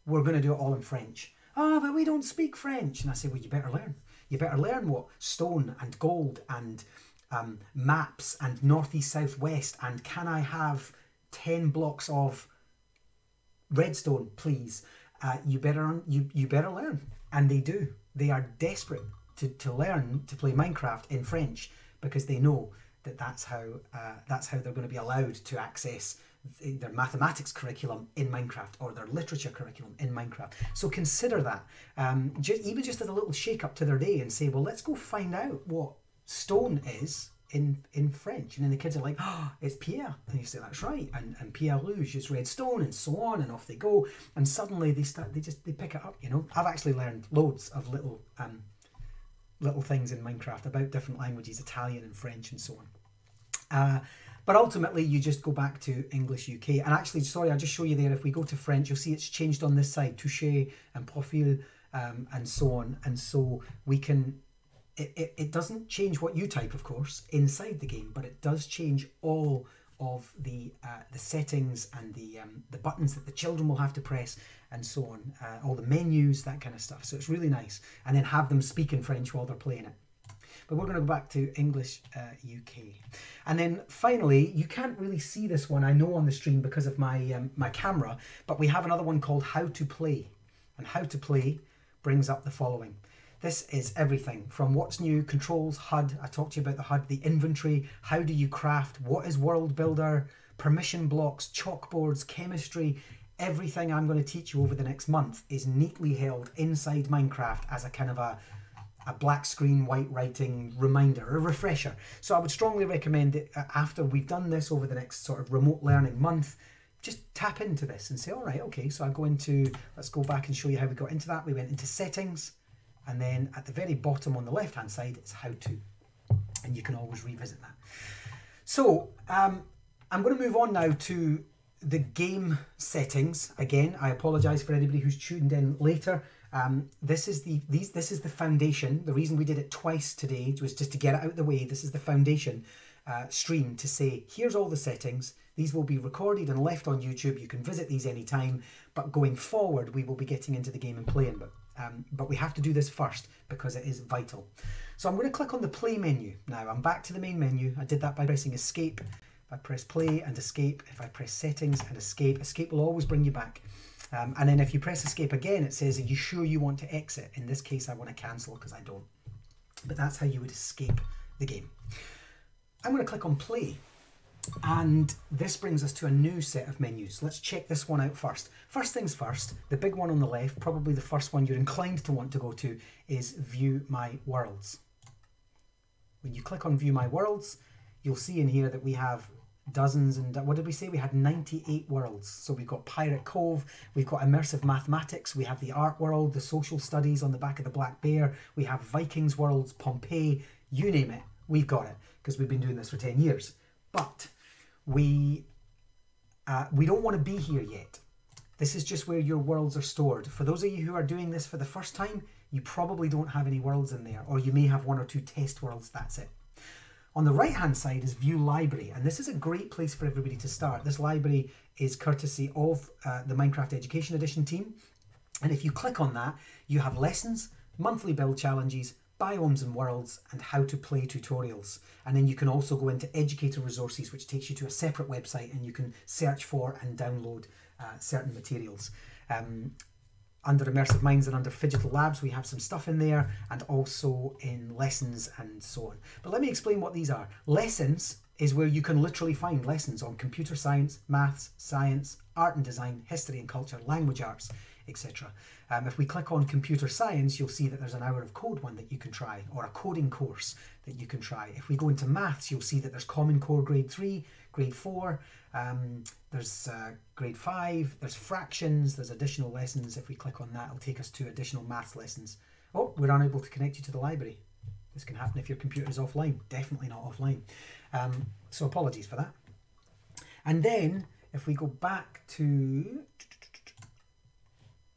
we're going to do it all in French." Oh, but we don't speak French, and I say, "Well, you better learn. You better learn what stone and gold and um, maps and northeast, southwest, and can I have ten blocks of redstone, please?" Uh, you better you you better learn, and they do they are desperate to, to learn to play Minecraft in French because they know that that's how uh, that's how they're going to be allowed to access their mathematics curriculum in Minecraft or their literature curriculum in Minecraft. So consider that, um, just, even just as a little shake up to their day and say, well, let's go find out what stone is in in French. And then the kids are like, oh, it's Pierre. And you say, that's right. And, and Pierre Rouge is redstone and so on. And off they go. And suddenly they start, they just, they pick it up, you know. I've actually learned loads of little, um, little things in Minecraft about different languages, Italian and French and so on. Uh, but ultimately, you just go back to English UK. And actually, sorry, I'll just show you there. If we go to French, you'll see it's changed on this side, touche and profil um, and so on. And so we can it, it, it doesn't change what you type, of course, inside the game, but it does change all of the uh, the settings and the um, the buttons that the children will have to press and so on, uh, all the menus, that kind of stuff. So it's really nice, and then have them speak in French while they're playing it. But we're going to go back to English uh, UK, and then finally, you can't really see this one, I know, on the stream because of my um, my camera, but we have another one called How to Play, and How to Play brings up the following. This is everything from what's new, controls, HUD. I talked to you about the HUD, the inventory, how do you craft, what is World Builder, permission blocks, chalkboards, chemistry. Everything I'm going to teach you over the next month is neatly held inside Minecraft as a kind of a a black screen, white writing reminder, a refresher. So I would strongly recommend that uh, after we've done this over the next sort of remote learning month, just tap into this and say, all right, okay, so I go into, let's go back and show you how we got into that. We went into settings, and then at the very bottom on the left hand side, is how to. And you can always revisit that. So um, I'm going to move on now to the game settings. Again, I apologize for anybody who's tuned in later. Um, this is the these this is the foundation. The reason we did it twice today was just to get it out the way. This is the foundation uh, stream to say here's all the settings. These will be recorded and left on YouTube. You can visit these anytime. But going forward, we will be getting into the game and playing. But um, but we have to do this first because it is vital. So I'm going to click on the play menu now. I'm back to the main menu. I did that by pressing escape. If I press play and escape, if I press settings and escape, escape will always bring you back. Um, and then if you press escape again, it says, are you sure you want to exit? In this case, I want to cancel because I don't. But that's how you would escape the game. I'm going to click on play. And this brings us to a new set of menus. Let's check this one out first. First things first, the big one on the left, probably the first one you're inclined to want to go to, is View My Worlds. When you click on View My Worlds, you'll see in here that we have dozens and what did we say? We had 98 worlds. So we've got Pirate Cove, we've got Immersive Mathematics, we have the Art World, the Social Studies on the back of the Black Bear, we have Vikings Worlds, Pompeii, you name it, we've got it because we've been doing this for 10 years. But we uh, we don't want to be here yet. This is just where your worlds are stored. For those of you who are doing this for the first time, you probably don't have any worlds in there, or you may have one or two test worlds, that's it. On the right hand side is View Library, and this is a great place for everybody to start. This library is courtesy of uh, the Minecraft Education Edition team. And if you click on that, you have lessons, monthly build challenges, biomes and worlds, and how to play tutorials. And then you can also go into educator resources, which takes you to a separate website and you can search for and download uh, certain materials. Um, under Immersive Minds and under Phygital Labs, we have some stuff in there and also in lessons and so on. But let me explain what these are. Lessons is where you can literally find lessons on computer science, maths, science, art and design, history and culture, language arts, etc. Um, if we click on computer science, you'll see that there's an hour of code one that you can try, or a coding course that you can try. If we go into maths, you'll see that there's Common Core Grade 3, Grade 4, um, there's uh, Grade 5, there's fractions, there's additional lessons. If we click on that, it'll take us to additional maths lessons. Oh, we're unable to connect you to the library. This can happen if your computer is offline. Definitely not offline. Um, so apologies for that. And then if we go back to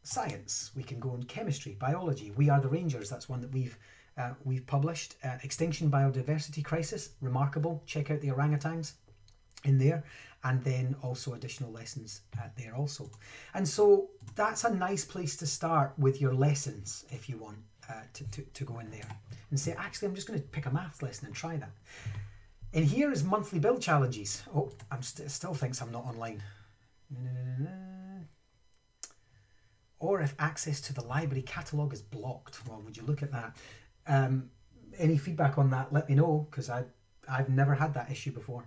science, we can go in chemistry, biology. We are the Rangers. That's one that we've uh, we've published. Uh, Extinction Biodiversity Crisis, remarkable. Check out the orangutans in there, and then also additional lessons uh, there also. And so that's a nice place to start with your lessons if you want uh, to, to, to go in there and say, actually, I'm just going to pick a maths lesson and try that. And here is monthly build challenges. Oh, I'm st- still thinks I'm not online. Or if access to the library catalogue is blocked. Well, would you look at that? Um, any feedback on that? Let me know because I've never had that issue before.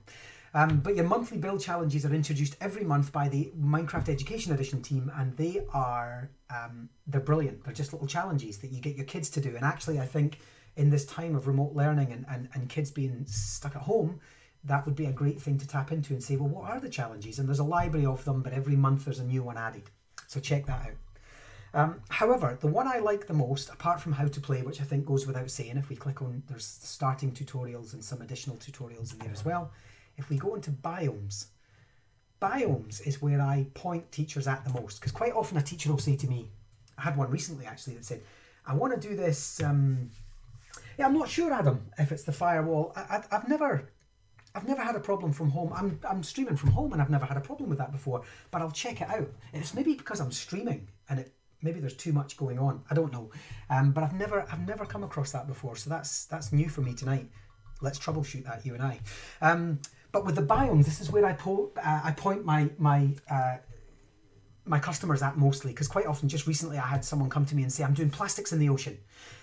Um, but your monthly build challenges are introduced every month by the Minecraft Education Edition team, and they are um, they're brilliant. They're just little challenges that you get your kids to do. And actually, I think in this time of remote learning and, and, and kids being stuck at home, that would be a great thing to tap into and say, well, what are the challenges? And there's a library of them, but every month there's a new one added. So check that out. Um, however, the one I like the most, apart from how to play, which I think goes without saying, if we click on, there's starting tutorials and some additional tutorials in there as well. If we go into biomes, biomes is where I point teachers at the most, because quite often a teacher will say to me, I had one recently actually that said, I want to do this. Um, yeah, I'm not sure, Adam, if it's the firewall. I, have never, I've never had a problem from home. I'm, I'm streaming from home, and I've never had a problem with that before. But I'll check it out. It's maybe because I'm streaming, and it maybe there's too much going on. I don't know, um, but I've never, I've never come across that before. So that's that's new for me tonight. Let's troubleshoot that, you and I. Um, but with the biomes, this is where I, po- uh, I point my my uh, my customers at mostly because quite often, just recently, I had someone come to me and say, "I'm doing plastics in the ocean."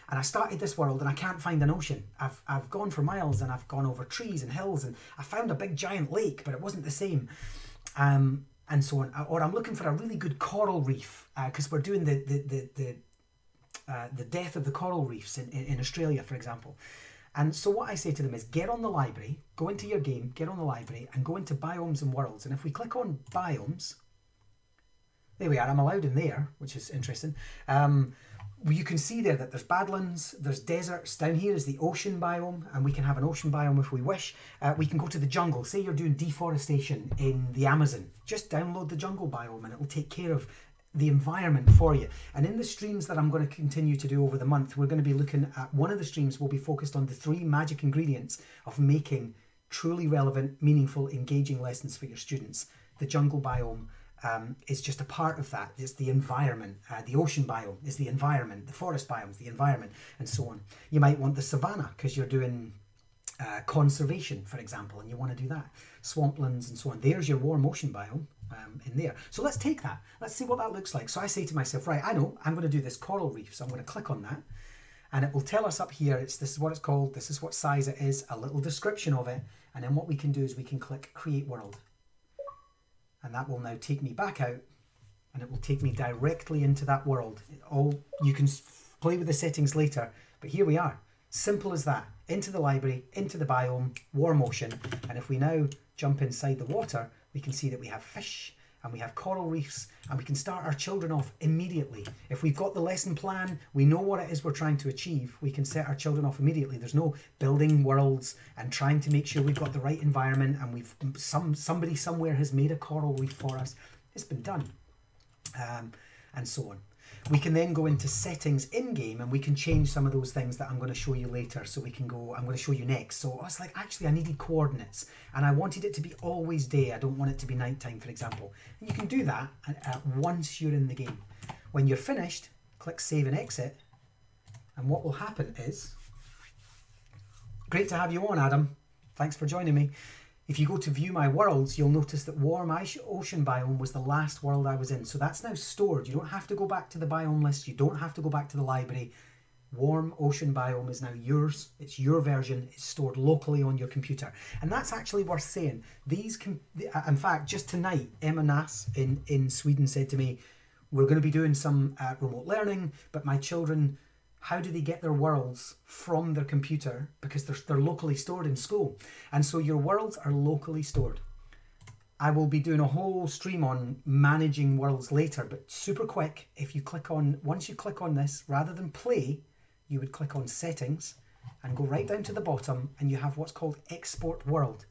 And I started this world and I can't find an ocean. I've, I've gone for miles and I've gone over trees and hills and I found a big giant lake, but it wasn't the same. Um, and so on. Or I'm looking for a really good coral reef because uh, we're doing the, the, the, the, uh, the death of the coral reefs in, in, in Australia, for example. And so what I say to them is get on the library, go into your game, get on the library and go into biomes and worlds. And if we click on biomes, there we are, I'm allowed in there, which is interesting. Um, you can see there that there's badlands, there's deserts. Down here is the ocean biome, and we can have an ocean biome if we wish. Uh, we can go to the jungle. Say you're doing deforestation in the Amazon. Just download the jungle biome, and it will take care of the environment for you. And in the streams that I'm going to continue to do over the month, we're going to be looking at one of the streams will be focused on the three magic ingredients of making truly relevant, meaningful, engaging lessons for your students. The jungle biome um, is just a part of that. It's the environment. Uh, the ocean biome is the environment. The forest biomes, the environment, and so on. You might want the savanna because you're doing uh, conservation, for example, and you want to do that. Swamplands and so on. There's your warm ocean biome um, in there. So let's take that. Let's see what that looks like. So I say to myself, right, I know I'm going to do this coral reef. So I'm going to click on that. And it will tell us up here, it's this is what it's called, this is what size it is, a little description of it. And then what we can do is we can click create world and that will now take me back out and it will take me directly into that world. All you can play with the settings later, but here we are. Simple as that. Into the library, into the biome, warm ocean, and if we now jump inside the water, we can see that we have fish, and we have coral reefs and we can start our children off immediately. If we've got the lesson plan, we know what it is we're trying to achieve, we can set our children off immediately. There's no building worlds and trying to make sure we've got the right environment and we've some somebody somewhere has made a coral reef for us. It's been done. Um, and so on. We can then go into settings in game and we can change some of those things that I'm going to show you later. So we can go, I'm going to show you next. So I was like, actually, I needed coordinates and I wanted it to be always day. I don't want it to be nighttime, for example. And you can do that once you're in the game. When you're finished, click save and exit. And what will happen is, great to have you on, Adam. Thanks for joining me. If you go to view my worlds, you'll notice that warm ocean biome was the last world I was in. So that's now stored. You don't have to go back to the biome list. You don't have to go back to the library. Warm ocean biome is now yours. It's your version. It's stored locally on your computer. And that's actually worth saying. These, can, uh, in fact, just tonight, Emma Nass in, in Sweden said to me, we're going to be doing some uh, remote learning, but my children how do they get their worlds from their computer because they're, they're locally stored in school and so your worlds are locally stored i will be doing a whole stream on managing worlds later but super quick if you click on once you click on this rather than play you would click on settings and go right down to the bottom and you have what's called export world.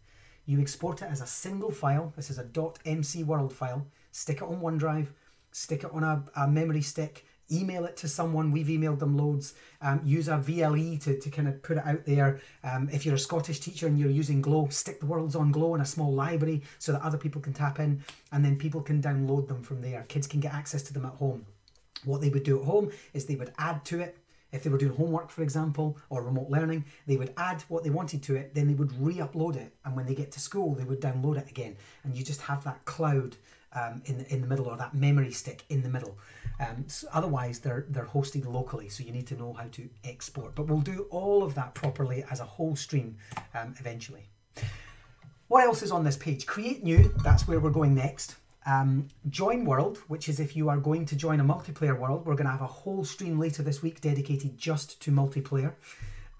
You export it as a single file. This is a .mc world file. Stick it on OneDrive, stick it on a, a memory stick, email it to someone. We've emailed them loads. Um, use a VLE to, to kind of put it out there. Um, if you're a Scottish teacher and you're using Glow, stick the worlds on Glow in a small library so that other people can tap in and then people can download them from there. Kids can get access to them at home. What they would do at home is they would add to it. If they were doing homework, for example, or remote learning, they would add what they wanted to it, then they would re upload it. And when they get to school, they would download it again. And you just have that cloud um, in, the, in the middle or that memory stick in the middle. Um, so otherwise, they're, they're hosted locally, so you need to know how to export. But we'll do all of that properly as a whole stream um, eventually. What else is on this page? Create new, that's where we're going next. Um, join world, which is if you are going to join a multiplayer world, we're going to have a whole stream later this week dedicated just to multiplayer.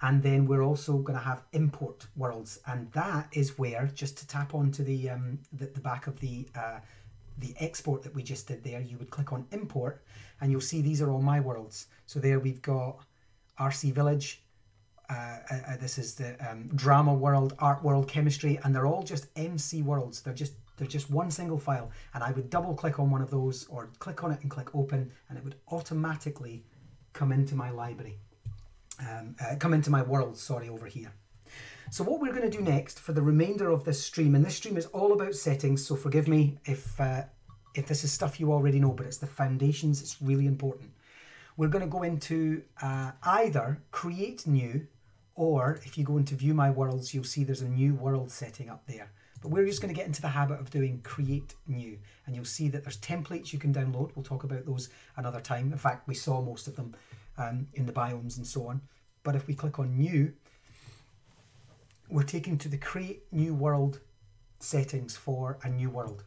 And then we're also going to have import worlds, and that is where just to tap onto the um, the, the back of the uh, the export that we just did there, you would click on import and you'll see these are all my worlds. So there we've got RC Village, uh, uh, uh, this is the um, drama world, art world, chemistry, and they're all just MC worlds. They're just they're just one single file, and I would double click on one of those or click on it and click open, and it would automatically come into my library, um, uh, come into my world. Sorry, over here. So what we're going to do next for the remainder of this stream, and this stream is all about settings, so forgive me if uh, if this is stuff you already know, but it's the foundations. It's really important. We're going to go into uh, either create new, or if you go into view my worlds, you'll see there's a new world setting up there. But we're just going to get into the habit of doing create new. And you'll see that there's templates you can download. We'll talk about those another time. In fact, we saw most of them um, in the biomes and so on. But if we click on new, we're taken to the create new world settings for a new world.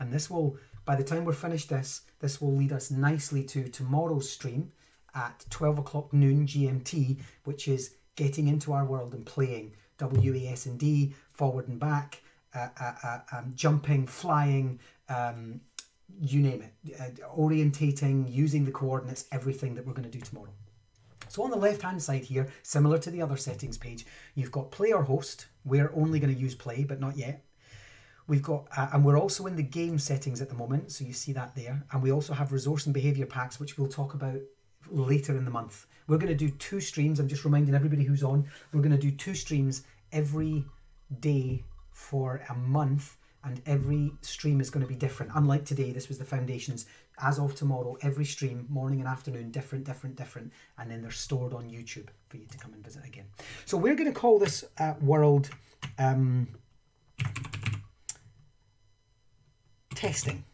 And this will, by the time we're finished this, this will lead us nicely to tomorrow's stream at 12 o'clock noon GMT, which is getting into our world and playing WASD, forward and back, uh, uh, uh, um, jumping, flying, um, you name it, uh, orientating, using the coordinates, everything that we're going to do tomorrow. So on the left hand side here, similar to the other settings page, you've got play or host. We're only going to use play, but not yet. We've got, uh, and we're also in the game settings at the moment, so you see that there. And we also have resource and behavior packs, which we'll talk about later in the month. We're going to do two streams. I'm just reminding everybody who's on. We're going to do two streams every day for a month, and every stream is going to be different. Unlike today, this was the foundations. As of tomorrow, every stream, morning and afternoon, different, different, different, and then they're stored on YouTube for you to come and visit again. So we're going to call this uh, world. Um, testing.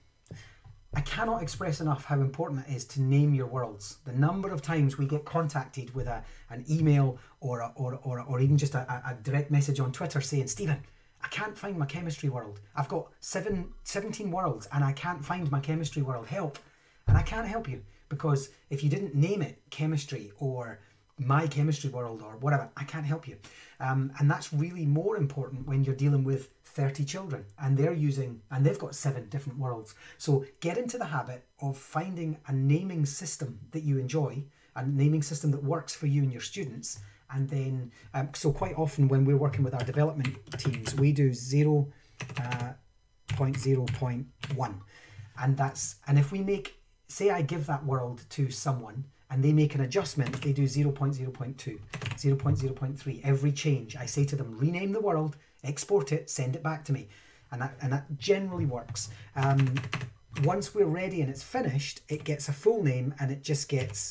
I cannot express enough how important it is to name your worlds. The number of times we get contacted with a, an email or, a, or, or, or even just a, a direct message on Twitter saying, Stephen, I can't find my chemistry world. I've got seven, 17 worlds and I can't find my chemistry world. Help. And I can't help you because if you didn't name it chemistry or my chemistry world or whatever, I can't help you. Um, and that's really more important when you're dealing with 30 children and they're using, and they've got seven different worlds. So get into the habit of finding a naming system that you enjoy, a naming system that works for you and your students. And then, um, so quite often when we're working with our development teams, we do 0, uh, 0.0.1. And that's, and if we make, say I give that world to someone and they make an adjustment, they do 0.0.2, 0.0.3. Every change, I say to them, rename the world, export it, send it back to me. And that, and that generally works. Um, once we're ready and it's finished, it gets a full name and it just gets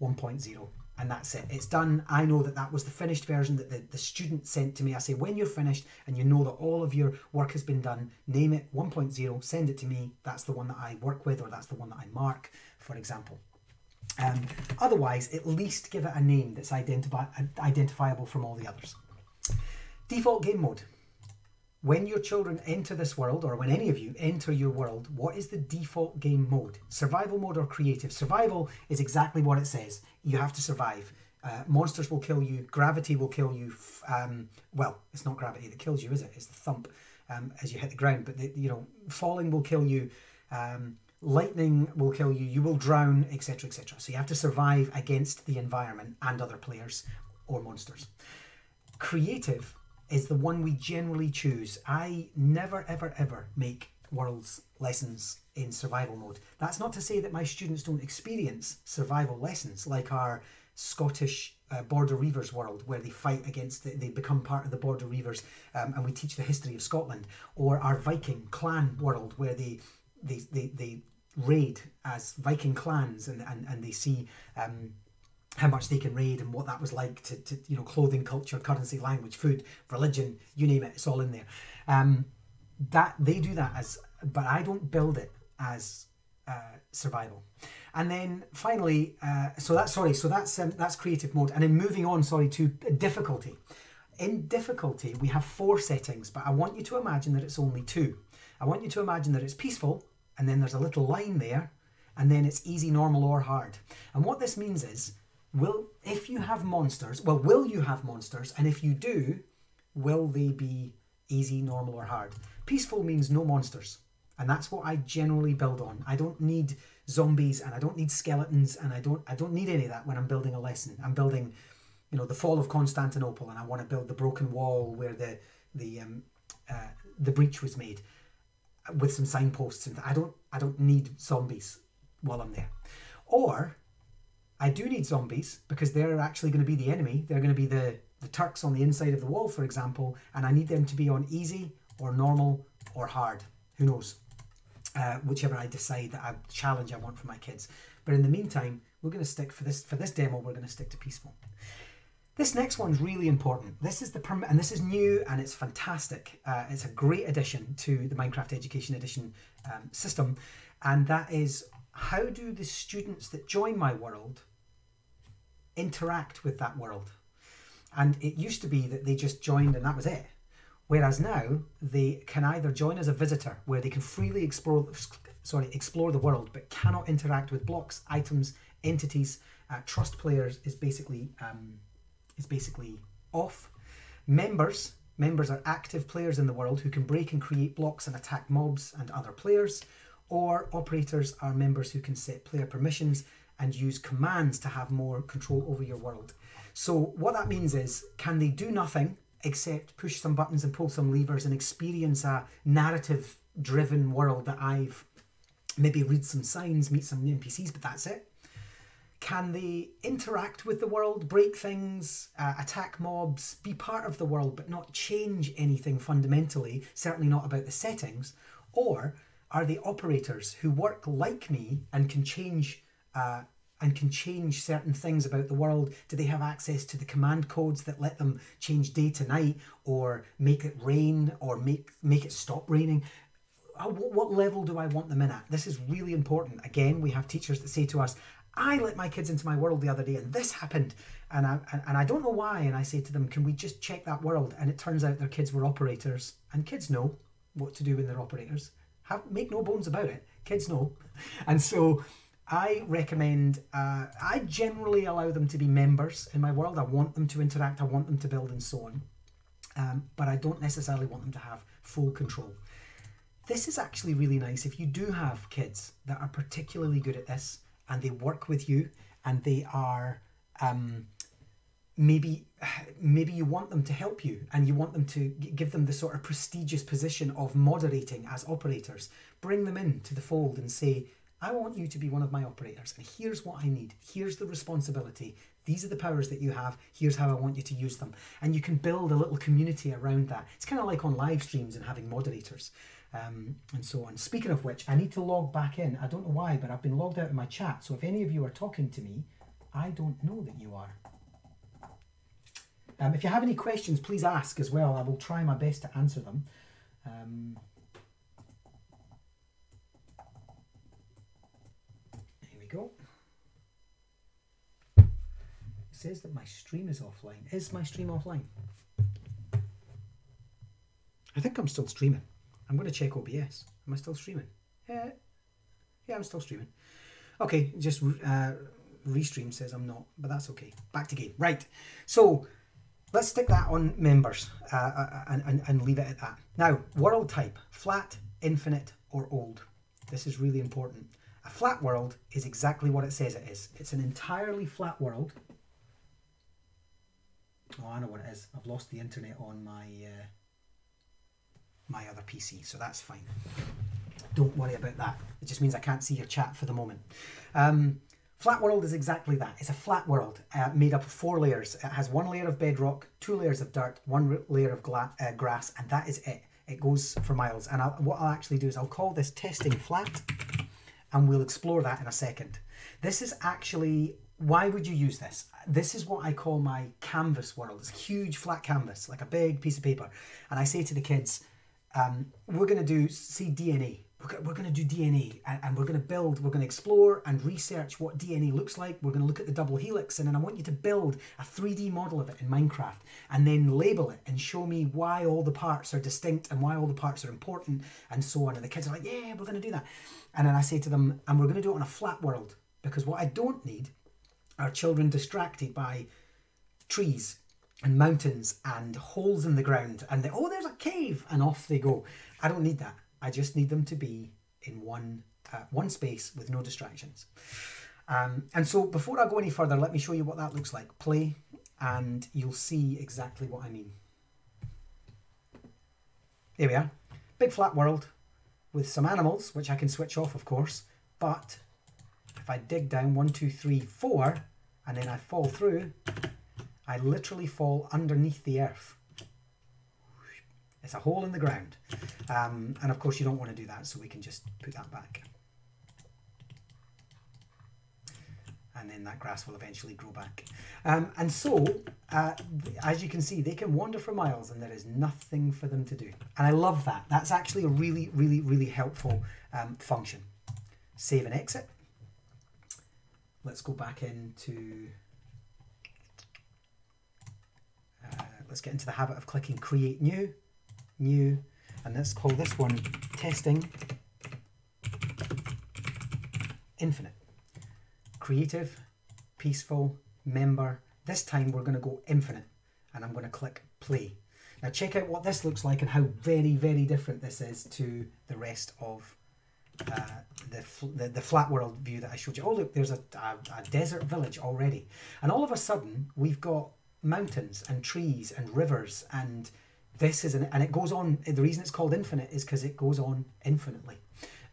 1.0 and that's it. It's done. I know that that was the finished version that the, the student sent to me. I say, when you're finished and you know that all of your work has been done, name it 1.0, send it to me. That's the one that I work with or that's the one that I mark, for example. Um, otherwise, at least give it a name that's identifi identifiable from all the others. Default game mode. When your children enter this world, or when any of you enter your world, what is the default game mode? Survival mode or creative? Survival is exactly what it says. You have to survive. Uh, monsters will kill you. Gravity will kill you. Um, well, it's not gravity that kills you, is it? It's the thump um, as you hit the ground. But the, you know, falling will kill you. Um, lightning will kill you, you will drown, etc., etc. So you have to survive against the environment and other players or monsters. Creative is the one we generally choose. I never, ever, ever make worlds lessons in survival mode. That's not to say that my students don't experience survival lessons like our Scottish uh, Border Reivers world where they fight against, the, they become part of the Border Reivers um, and we teach the history of Scotland, or our Viking clan world where they they, they, they raid as Viking clans and, and, and they see um, how much they can read and what that was like to, to you know clothing, culture, currency, language, food, religion, you name it, it's all in there. Um, that they do that as, but I don't build it as uh, survival. And then finally, uh, so that's sorry, so that's um, that's creative mode. And then moving on, sorry, to difficulty. In difficulty, we have four settings, but I want you to imagine that it's only two. I want you to imagine that it's peaceful, and then there's a little line there, and then it's easy, normal, or hard. And what this means is, will if you have monsters, well, will you have monsters? And if you do, will they be easy, normal, or hard? Peaceful means no monsters. And that's what I generally build on. I don't need zombies and I don't need skeletons and I don't I don't need any of that when I'm building a lesson. I'm building, you know, the fall of Constantinople and I want to build the broken wall where the the um, uh, the breach was made with some signposts and I don't I don't need zombies while I'm there. Or I do need zombies because they're actually going to be the enemy. They're going to be the the Turks on the inside of the wall, for example, and I need them to be on easy or normal or hard. Who knows? Uh, whichever I decide that I challenge I want for my kids. But in the meantime, we're going to stick for this for this demo. We're going to stick to peaceful. This next one's really important. This is the and this is new and it's fantastic. Uh, it's a great addition to the Minecraft Education Edition um, system, and that is how do the students that join my world interact with that world? And it used to be that they just joined and that was it. Whereas now they can either join as a visitor, where they can freely explore, sorry, explore the world, but cannot interact with blocks, items, entities. Uh, trust players is basically um, is basically off. Members, members are active players in the world who can break and create blocks and attack mobs and other players, or operators are members who can set player permissions and use commands to have more control over your world. So what that means is, can they do nothing except push some buttons and pull some levers and experience a narrative driven world that I've maybe read some signs, meet some NPCs, but that's it? Can they interact with the world, break things, uh, attack mobs, be part of the world, but not change anything fundamentally, certainly not about the settings? Or are they operators who work like me and can change uh, and can change certain things about the world? Do they have access to the command codes that let them change day to night, or make it rain, or make make it stop raining? What level do I want them in at? This is really important. Again, we have teachers that say to us, I let my kids into my world the other day and this happened and I, and I don't know why and I say to them can we just check that world and it turns out their kids were operators and kids know what to do when they're operators have make no bones about it kids know and so I recommend uh, I generally allow them to be members in my world. I want them to interact. I want them to build and so on. Um, but I don't necessarily want them to have full control. This is actually really nice. If you do have kids that are particularly good at this and they work with you and they are um, maybe maybe you want them to help you and you want them to give them the sort of prestigious position of moderating as operators bring them in to the fold and say i want you to be one of my operators and here's what i need here's the responsibility these are the powers that you have here's how i want you to use them and you can build a little community around that it's kind of like on live streams and having moderators um, and so on. Speaking of which, I need to log back in. I don't know why, but I've been logged out of my chat. So if any of you are talking to me, I don't know that you are. Um, if you have any questions, please ask as well. I will try my best to answer them. Um, here we go. It says that my stream is offline. Is my stream offline? I think I'm still streaming. I'm going to check OBS. Am I still streaming? Yeah, yeah, I'm still streaming. Okay, just uh, restream says I'm not, but that's okay. Back to game. Right. So let's stick that on members uh, uh, and, and, and leave it at that. Now, world type, flat, infinite, or old. This is really important. A flat world is exactly what it says it is. It's an entirely flat world. Oh, I know what it is. I've lost the internet on my uh, my other PC, so that's fine. Don't worry about that. It just means I can't see your chat for the moment. Um, flat world is exactly that. It's a flat world uh, made up of four layers. It has one layer of bedrock, two layers of dirt, one layer of uh, grass, and that is it. It goes for miles. And I'll, what I'll actually do is I'll call this testing flat, and we'll explore that in a second. This is actually why would you use this? This is what I call my canvas world. It's a huge flat canvas, like a big piece of paper. And I say to the kids, um, we're going to do, see DNA. We're going to do DNA and, and we're going to build, we're going to explore and research what DNA looks like. We're going to look at the double helix and then I want you to build a 3D model of it in Minecraft and then label it and show me why all the parts are distinct and why all the parts are important and so on. And the kids are like, yeah, we're going to do that. And then I say to them, and we're going to do it on a flat world because what I don't need are children distracted by trees and mountains and holes in the ground and they, oh there's a cave and off they go. I don't need that. I just need them to be in one uh, one space with no distractions. Um, and so before i go any further let me show you what that looks like. Play and you'll see exactly what i mean. There we are. Big flat world with some animals which i can switch off of course but if I dig down one, two, three, four, and then I fall through, I literally fall underneath the earth. It's a hole in the ground. Um, and of course you don't want to do that, so we can just put that back. And then that grass will eventually grow back. Um, and so, uh, as you can see, they can wander for miles and there is nothing for them to do. And I love that. That's actually a really, really, really helpful um, function. Save and exit let's go back into uh, let's get into the habit of clicking create new new and let's call this one testing infinite creative peaceful member this time we're going to go infinite and I'm going to click play now check out what this looks like and how very very different this is to the rest of uh, the, the, the flat world view that I showed you. Oh look, there's a, a, a desert village already, and all of a sudden we've got mountains and trees and rivers and this is an, and it goes on. The reason it's called infinite is because it goes on infinitely,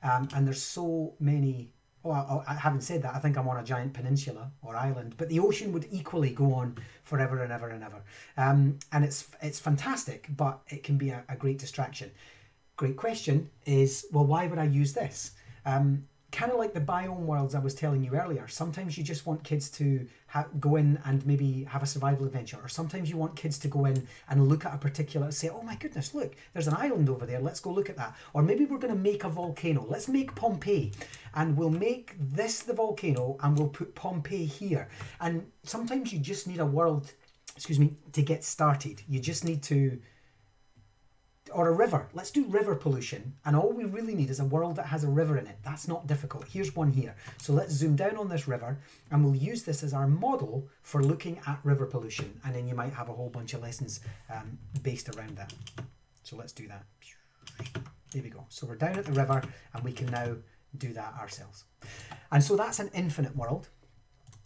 um, and there's so many. Oh, I, I haven't said that. I think I'm on a giant peninsula or island, but the ocean would equally go on forever and ever and ever. Um, and it's it's fantastic, but it can be a, a great distraction great question is well why would i use this um, kind of like the biome worlds i was telling you earlier. Sometimes you just want kids to ha- go in and maybe have a survival adventure or sometimes you want kids to go in and look at a particular say oh my goodness look there's an island over there let's go look at that. Or maybe we're going to make a volcano let's make pompeii and we'll make this the volcano and we'll put pompeii here. And sometimes you just need a world excuse me to get started. You just need to or a river. Let's do river pollution. And all we really need is a world that has a river in it. That's not difficult. Here's one here. So let's zoom down on this river and we'll use this as our model for looking at river pollution. And then you might have a whole bunch of lessons um, based around that. So let's do that. There we go. So we're down at the river and we can now do that ourselves. And so that's an infinite world.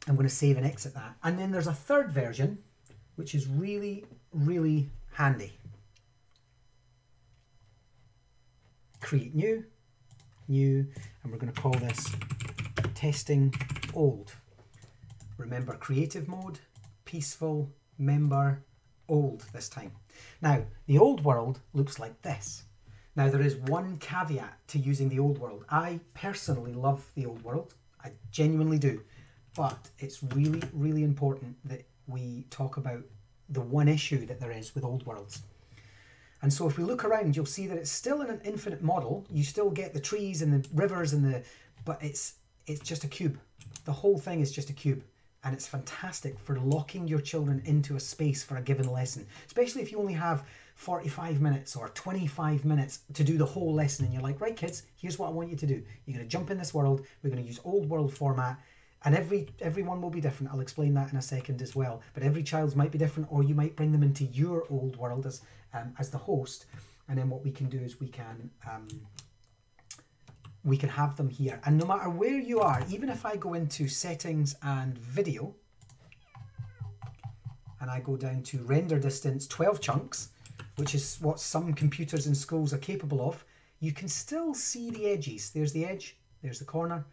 I'm going to save and exit that. And then there's a third version, which is really, really handy. Create new, new, and we're going to call this testing old. Remember creative mode, peaceful, member, old this time. Now, the old world looks like this. Now, there is one caveat to using the old world. I personally love the old world. I genuinely do. But it's really, really important that we talk about the one issue that there is with old worlds. And so if we look around, you'll see that it's still in an infinite model. You still get the trees and the rivers and the, but it's it's just a cube. The whole thing is just a cube. And it's fantastic for locking your children into a space for a given lesson, especially if you only have 45 minutes or 25 minutes to do the whole lesson. And you're like, right, kids, here's what I want you to do. You're going to jump in this world. We're going to use old world format and every everyone will be different i'll explain that in a second as well but every child's might be different or you might bring them into your old world as um, as the host and then what we can do is we can um, we can have them here. And no matter where you are, even if I go into settings and video, and I go down to render distance 12 chunks, which is what some computers in schools are capable of, you can still see the edges. There's the edge, there's the corner,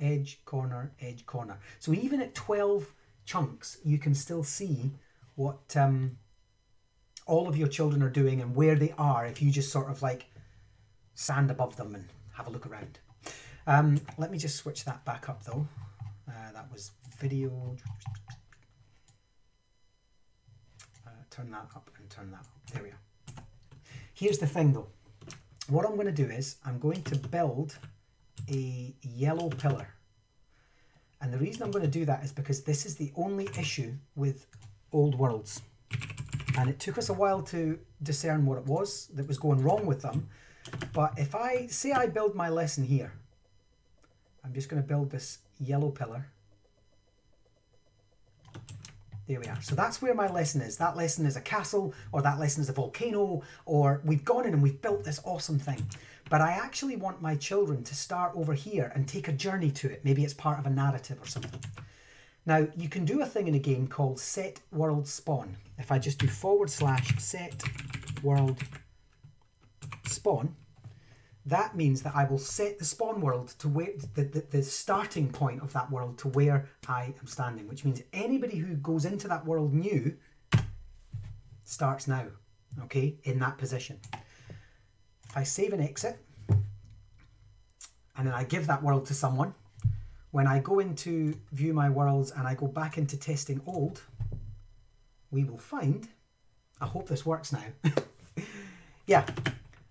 edge, corner, edge, corner. So even at 12 chunks, you can still see what um, all of your children are doing and where they are if you just sort of like stand above them and have a look around. Um, let me just switch that back up though. Uh, that was video. Uh, turn that up and turn that up. There we are. Here's the thing though. What I'm going to do is I'm going to build a yellow pillar. And the reason I'm going to do that is because this is the only issue with old worlds. And it took us a while to discern what it was that was going wrong with them. But if I say I build my lesson here, I'm just going to build this yellow pillar. There we are. So that's where my lesson is. That lesson is a castle, or that lesson is a volcano, or we've gone in and we've built this awesome thing. But I actually want my children to start over here and take a journey to it. Maybe it's part of a narrative or something. Now, you can do a thing in a game called set world spawn. If I just do forward slash set world spawn, that means that I will set the spawn world to where the, the, the, starting point of that world to where I am standing, which means anybody who goes into that world new starts now, okay, in that position. If I save and exit, and then I give that world to someone, when I go into view my worlds and I go back into testing old, we will find, I hope this works now. yeah,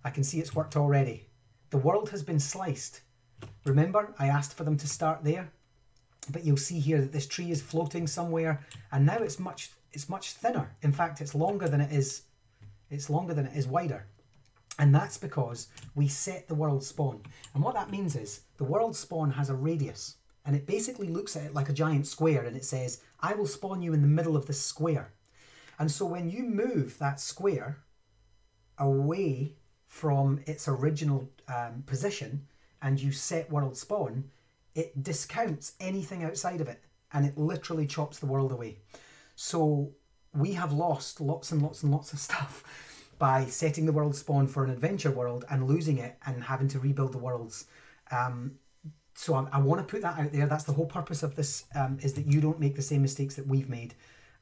I can see it's worked already. The world has been sliced. Remember, I asked for them to start there, but you'll see here that this tree is floating somewhere, and now it's much it's much thinner. In fact, it's longer than it is it's longer than it is wider. And that's because we set the world spawn. And what that means is the world spawn has a radius, and it basically looks at it like a giant square, and it says, I will spawn you in the middle of this square. And so when you move that square away from its original um, position and you set world spawn, it discounts anything outside of it and it literally chops the world away. So we have lost lots and lots and lots of stuff by setting the world spawn for an adventure world and losing it and having to rebuild the worlds. Um, so I, I want to put that out there. That's the whole purpose of this um, is that you don't make the same mistakes that we've made.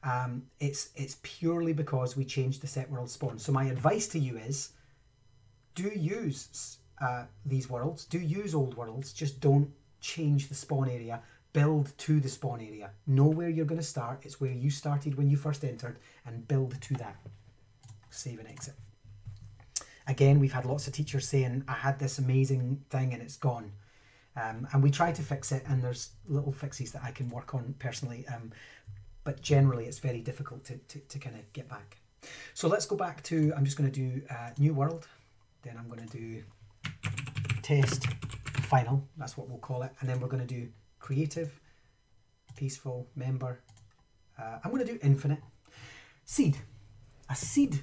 Um, it's it's purely because we changed the set world spawn. So my advice to you is do use uh, these worlds, do use old worlds, just don't change the spawn area. Build to the spawn area. Know where you're going to start. It's where you started when you first entered, and build to that. Save and exit. Again, we've had lots of teachers saying, I had this amazing thing and it's gone. Um, and we try to fix it, and there's little fixes that I can work on personally. Um, but generally, it's very difficult to, to, to kind of get back. So let's go back to, I'm just going to do uh, New World. Then I'm going to do test final, that's what we'll call it. And then we're going to do creative, peaceful, member. Uh, I'm going to do infinite. Seed. A seed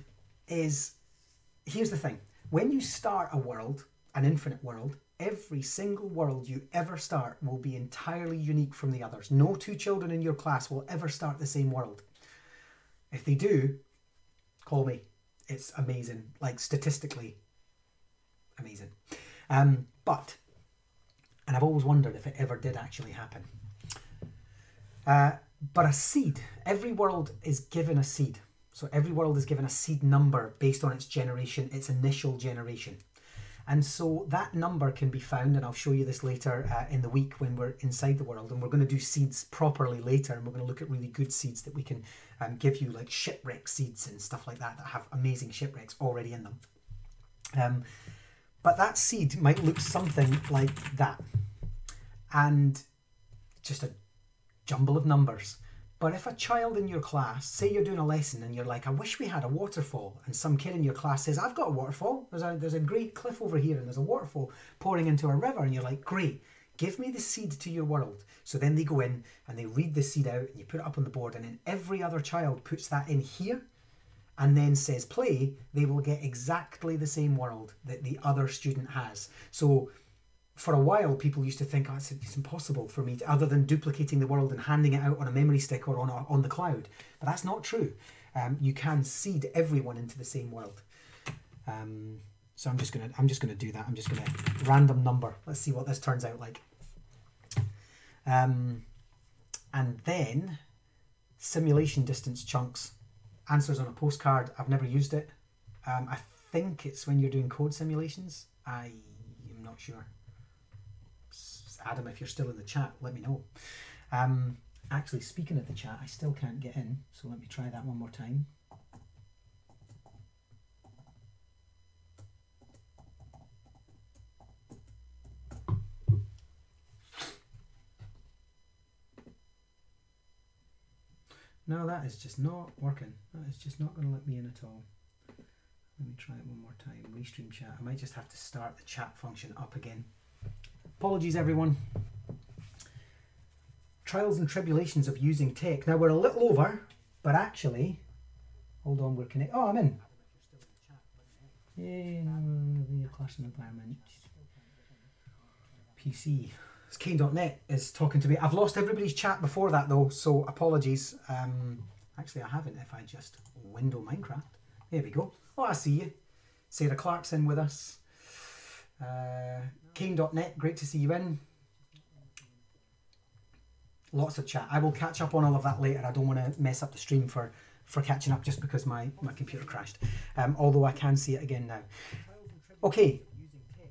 is, here's the thing. When you start a world, an infinite world, every single world you ever start will be entirely unique from the others. No two children in your class will ever start the same world. If they do, call me. It's amazing. Like statistically, amazing. Um, but, and I've always wondered if it ever did actually happen. Uh, but a seed, every world is given a seed. So every world is given a seed number based on its generation, its initial generation. And so that number can be found, and I'll show you this later uh, in the week when we're inside the world. And we're going to do seeds properly later, and we're going to look at really good seeds that we can um, give you, like shipwreck seeds and stuff like that, that have amazing shipwrecks already in them. Um, but that seed might look something like that. And just a jumble of numbers. But if a child in your class, say you're doing a lesson and you're like, I wish we had a waterfall, and some kid in your class says, I've got a waterfall. There's a there's a great cliff over here and there's a waterfall pouring into a river, and you're like, Great, give me the seed to your world. So then they go in and they read the seed out and you put it up on the board, and then every other child puts that in here and then says play, they will get exactly the same world that the other student has. So for a while, people used to think, oh, it's, it's impossible for me, to, other than duplicating the world and handing it out on a memory stick or on, a, on the cloud. But that's not true. Um, you can seed everyone into the same world. Um, so I'm just gonna I'm just gonna do that. I'm just gonna random number. Let's see what this turns out like. Um, and then simulation distance chunks. Answers on a postcard. I've never used it. Um, I think it's when you're doing code simulations. I am not sure. Adam, if you're still in the chat, let me know. Um, actually, speaking of the chat, I still can't get in, so let me try that one more time. No, that is just not working. That is just not going to let me in at all. Let me try it one more time. Restream chat. I might just have to start the chat function up again. Apologies, everyone. Trials and tribulations of using tech. Now we're a little over, but actually, hold on, we're connected. Oh, I'm in. Yeah, the class environment. PC. It's Kane.net is talking to me. I've lost everybody's chat before that though, so apologies. Um, actually, I haven't. If I just window Minecraft, there we go. Oh, I see you. Sarah Clarkson with us. Uh, Kane.net, great to see you in. Lots of chat. I will catch up on all of that later. I don't want to mess up the stream for, for catching up just because my, my computer crashed. Um, although I can see it again now. Okay,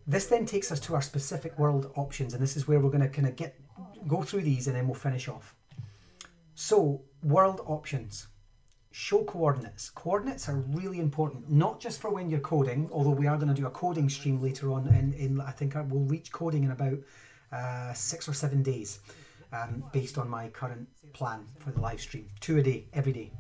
this then takes us to our specific world options, and this is where we're going to kind of get go through these and then we'll finish off. So, world options. Show coordinates. Coordinates are really important, not just for when you're coding, although we are going to do a coding stream later on, and in, I think I will reach coding in about uh, six or seven days, um, based on my current plan for the live stream. Two a day, every day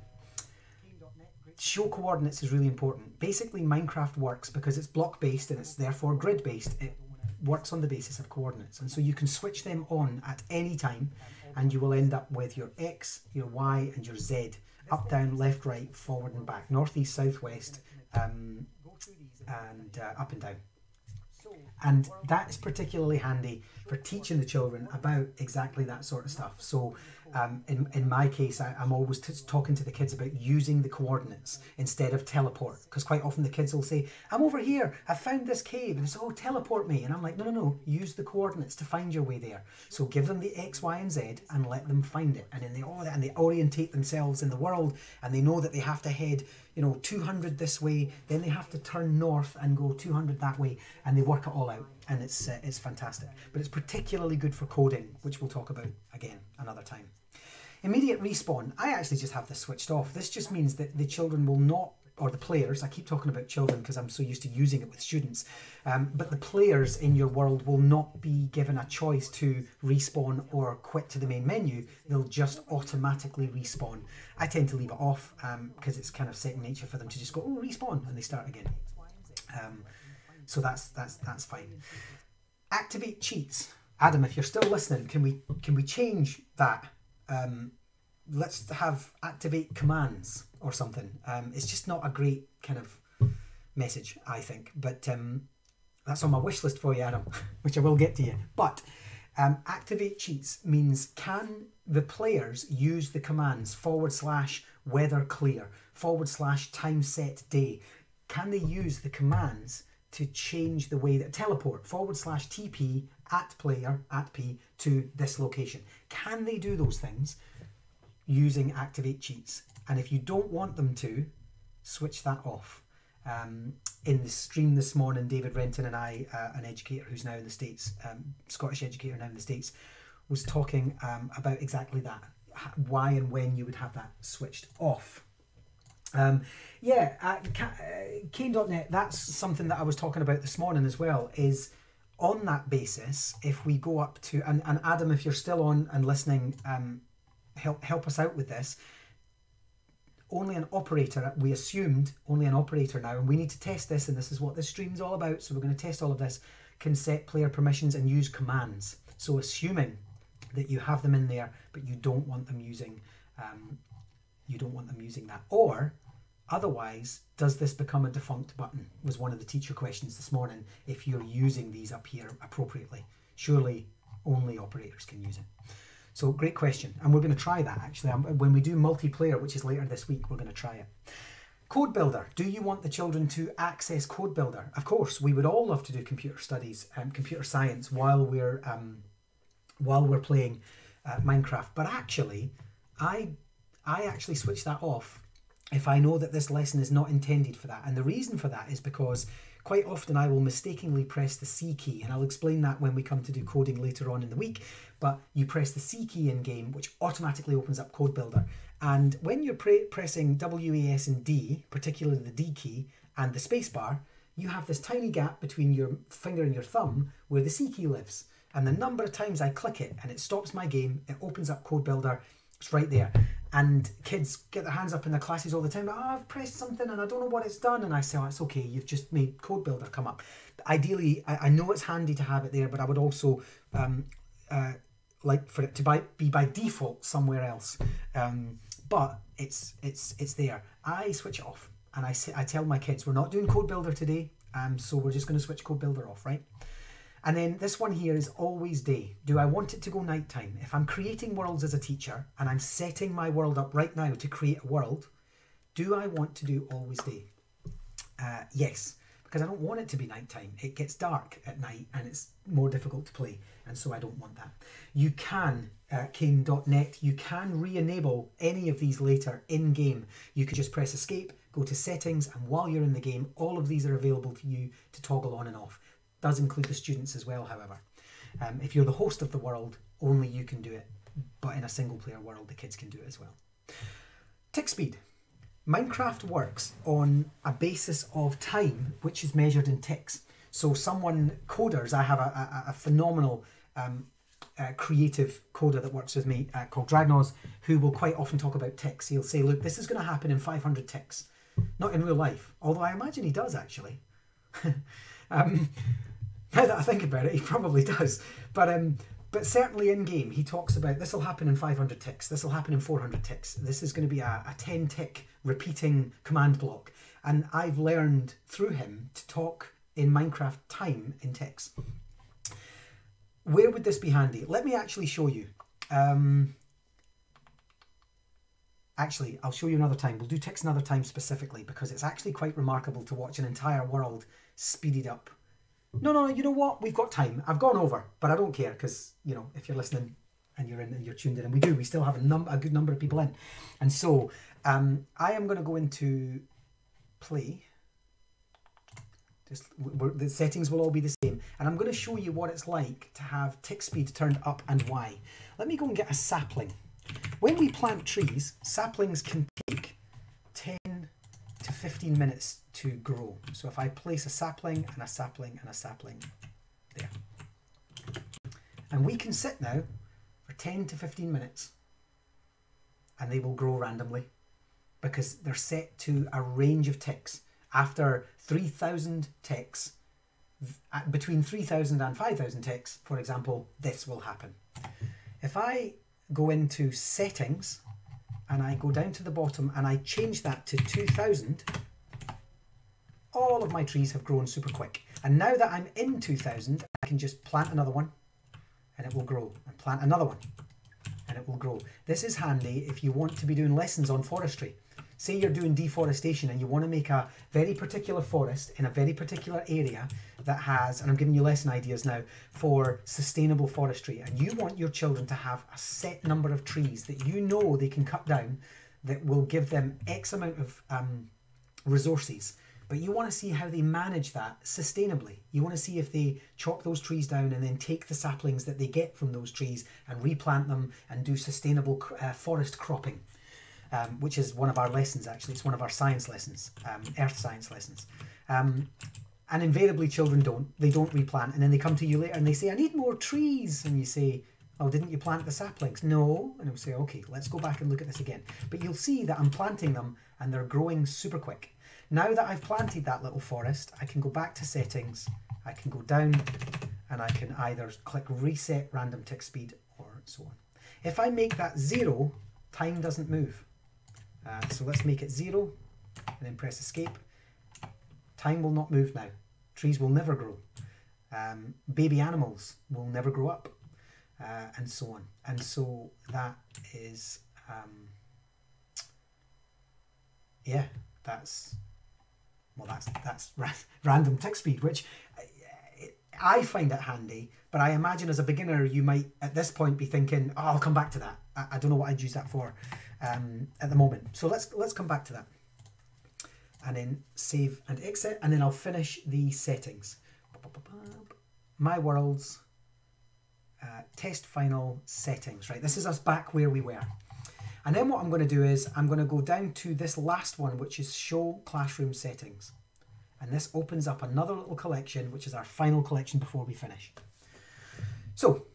show coordinates is really important. Basically, Minecraft works because it's block based and it's therefore grid based. It works on the basis of coordinates. And so you can switch them on at any time and you will end up with your X, your Y, and your Z up, down, left, right, forward, and back, northeast, southwest, um, and uh, up and down. And that is particularly handy for teaching the children about exactly that sort of stuff. So um, in, in my case, I, am always t- talking to the kids about using the coordinates instead of teleport. Because quite often the kids will say, I'm over here, I found this cave. And they say, oh, teleport me. And I'm like, no, no, no, use the coordinates to find your way there. So give them the X, Y, and Z and let them find it. And then they, oh, and they orientate themselves in the world and they know that they have to head, you know, 200 this way, then they have to turn north and go 200 that way. And they work it all out. And it's, uh, it's fantastic. But it's particularly good for coding, which we'll talk about again another time. Immediate respawn, I actually just have this switched off. This just means that the children will not, or the players, I keep talking about children because I'm so used to using it with students, um, but the players in your world will not be given a choice to respawn or quit to the main menu. They'll just automatically respawn. I tend to leave it off because um, it's kind of second nature for them to just go, oh, respawn, and they start again. Um, so that's that's that's fine. Activate cheats. Adam, if you're still listening, can we can we change that um, let's have activate commands or something. Um, it's just not a great kind of message, I think. But um, that's on my wish list for you, Adam, which I will get to you. But um, activate cheats means can the players use the commands forward slash weather clear, forward slash time set day? Can they use the commands to change the way that teleport forward slash TP at player at P to this location? Can they do those things using activate cheats? And if you don't want them to, switch that off. Um, in the stream this morning, David Renton and I, uh, an educator who's now in the States, um, Scottish educator now in the States, was talking um, about exactly that why and when you would have that switched off. Um, yeah, uh, Kane.net, that's something that I was talking about this morning as well, is on that basis, if we go up to and, and Adam, if you're still on and listening, um, help help us out with this. Only an operator, we assumed only an operator now, and we need to test this, and this is what this stream's all about. So we're going to test all of this. Can set player permissions and use commands. So assuming that you have them in there, but you don't want them using, um, you don't want them using that, or Otherwise, does this become a defunct button? Was one of the teacher questions this morning if you're using these up here appropriately. Surely only operators can use it. So great question. And we're going to try that actually. Um, when we do multiplayer, which is later this week, we're going to try it. Code Builder. Do you want the children to access Code Builder? Of course, we would all love to do computer studies and computer science while we're um, while we're playing uh, Minecraft. But actually, I I actually switch that off if I know that this lesson is not intended for that. And the reason for that is because quite often I will mistakenly press the C key, and I'll explain that when we come to do coding later on in the week. But you press the C key in game, which automatically opens up Code Builder. And when you're pre- pressing W, A, S, and D, particularly the D key and the spacebar, you have this tiny gap between your finger and your thumb where the C key lives. And the number of times I click it and it stops my game, it opens up Code Builder, it's right there. And kids get their hands up in their classes all the time. Oh, I've pressed something and I don't know what it's done. And I say, oh, it's okay. You've just made Code Builder come up. Ideally, I, I know it's handy to have it there, but I would also um, uh, like for it to by, be by default somewhere else. Um, but it's it's it's there. I switch it off and I say I tell my kids we're not doing Code Builder today, um, so we're just going to switch Code Builder off, right? And then this one here is always day. Do I want it to go nighttime? If I'm creating worlds as a teacher and I'm setting my world up right now to create a world, do I want to do always day? Uh, yes, because I don't want it to be nighttime. It gets dark at night and it's more difficult to play, and so I don't want that. You can, uh, Kane.net, you can re-enable any of these later in-game. You could just press escape, go to settings, and while you're in the game, all of these are available to you to toggle on and off does include the students as well, however. Um, if you're the host of the world, only you can do it, but in a single player world, the kids can do it as well. Tick speed. Minecraft works on a basis of time, which is measured in ticks. So, someone, coders, I have a, a, a phenomenal um, uh, creative coder that works with me uh, called Dragnoz, who will quite often talk about ticks. He'll say, Look, this is going to happen in 500 ticks. Not in real life, although I imagine he does actually. um, now that I think about it, he probably does. But um, but certainly in game, he talks about this will happen in 500 ticks, this will happen in 400 ticks. This is going to be a, a 10 tick repeating command block. And I've learned through him to talk in Minecraft time in ticks. Where would this be handy? Let me actually show you. Um, actually, I'll show you another time. We'll do ticks another time specifically because it's actually quite remarkable to watch an entire world speeded up no, no, you know what? We've got time. I've gone over, but I don't care because you know if you're listening and you're in and you're tuned in, and we do, we still have a number, a good number of people in, and so um, I am going to go into play. Just the settings will all be the same, and I'm going to show you what it's like to have tick speed turned up and why. Let me go and get a sapling. When we plant trees, saplings can take 10 to 15 minutes to grow. So if I place a sapling and a sapling and a sapling there. And we can sit now for 10 to 15 minutes and they will grow randomly because they're set to a range of ticks. After 3,000 ticks, uh, between 3,000 and 5,000 ticks, for example, this will happen. If I go into settings and I go down to the bottom and I change that to 2000, all of my trees have grown super quick. And now that I'm in 2000, I can just plant another one and it will grow and plant another one and it will grow. This is handy if you want to be doing lessons on forestry. Say you're doing deforestation and you want to make a very particular forest in a very particular area that has, and I'm giving you lesson ideas now, for sustainable forestry. And you want your children to have a set number of trees that you know they can cut down that will give them X amount of um, resources but you want to see how they manage that sustainably. You want to see if they chop those trees down and then take the saplings that they get from those trees and replant them and do sustainable uh, forest cropping, um, which is one of our lessons actually. It's one of our science lessons, um, earth science lessons. Um, and invariably, children don't. They don't replant, and then they come to you later and they say, "I need more trees," and you say, "Oh, didn't you plant the saplings?" No, and they'll say, "Okay, let's go back and look at this again." But you'll see that I'm planting them, and they're growing super quick. Now that I've planted that little forest, I can go back to settings, I can go down and I can either click reset random tick speed or so on. If I make that zero, time doesn't move. Uh, so let's make it zero and then press escape. Time will not move now. Trees will never grow. Um, baby animals will never grow up, uh, and so on. And so that is, um, yeah, that's well, that's that's ra- random tick speed, which I find it handy. But I imagine as a beginner, you might at this point be thinking, "Oh, I'll come back to that. I, I don't know what I'd use that for um, at the moment." So let's let's come back to that, and then save and exit, and then I'll finish the settings. My worlds, uh, test final settings. Right, this is us back where we were. And then what I'm going to do is I'm going to go down to this last one, which is show classroom settings. And this opens up another little collection, which is our final collection before we finish. So,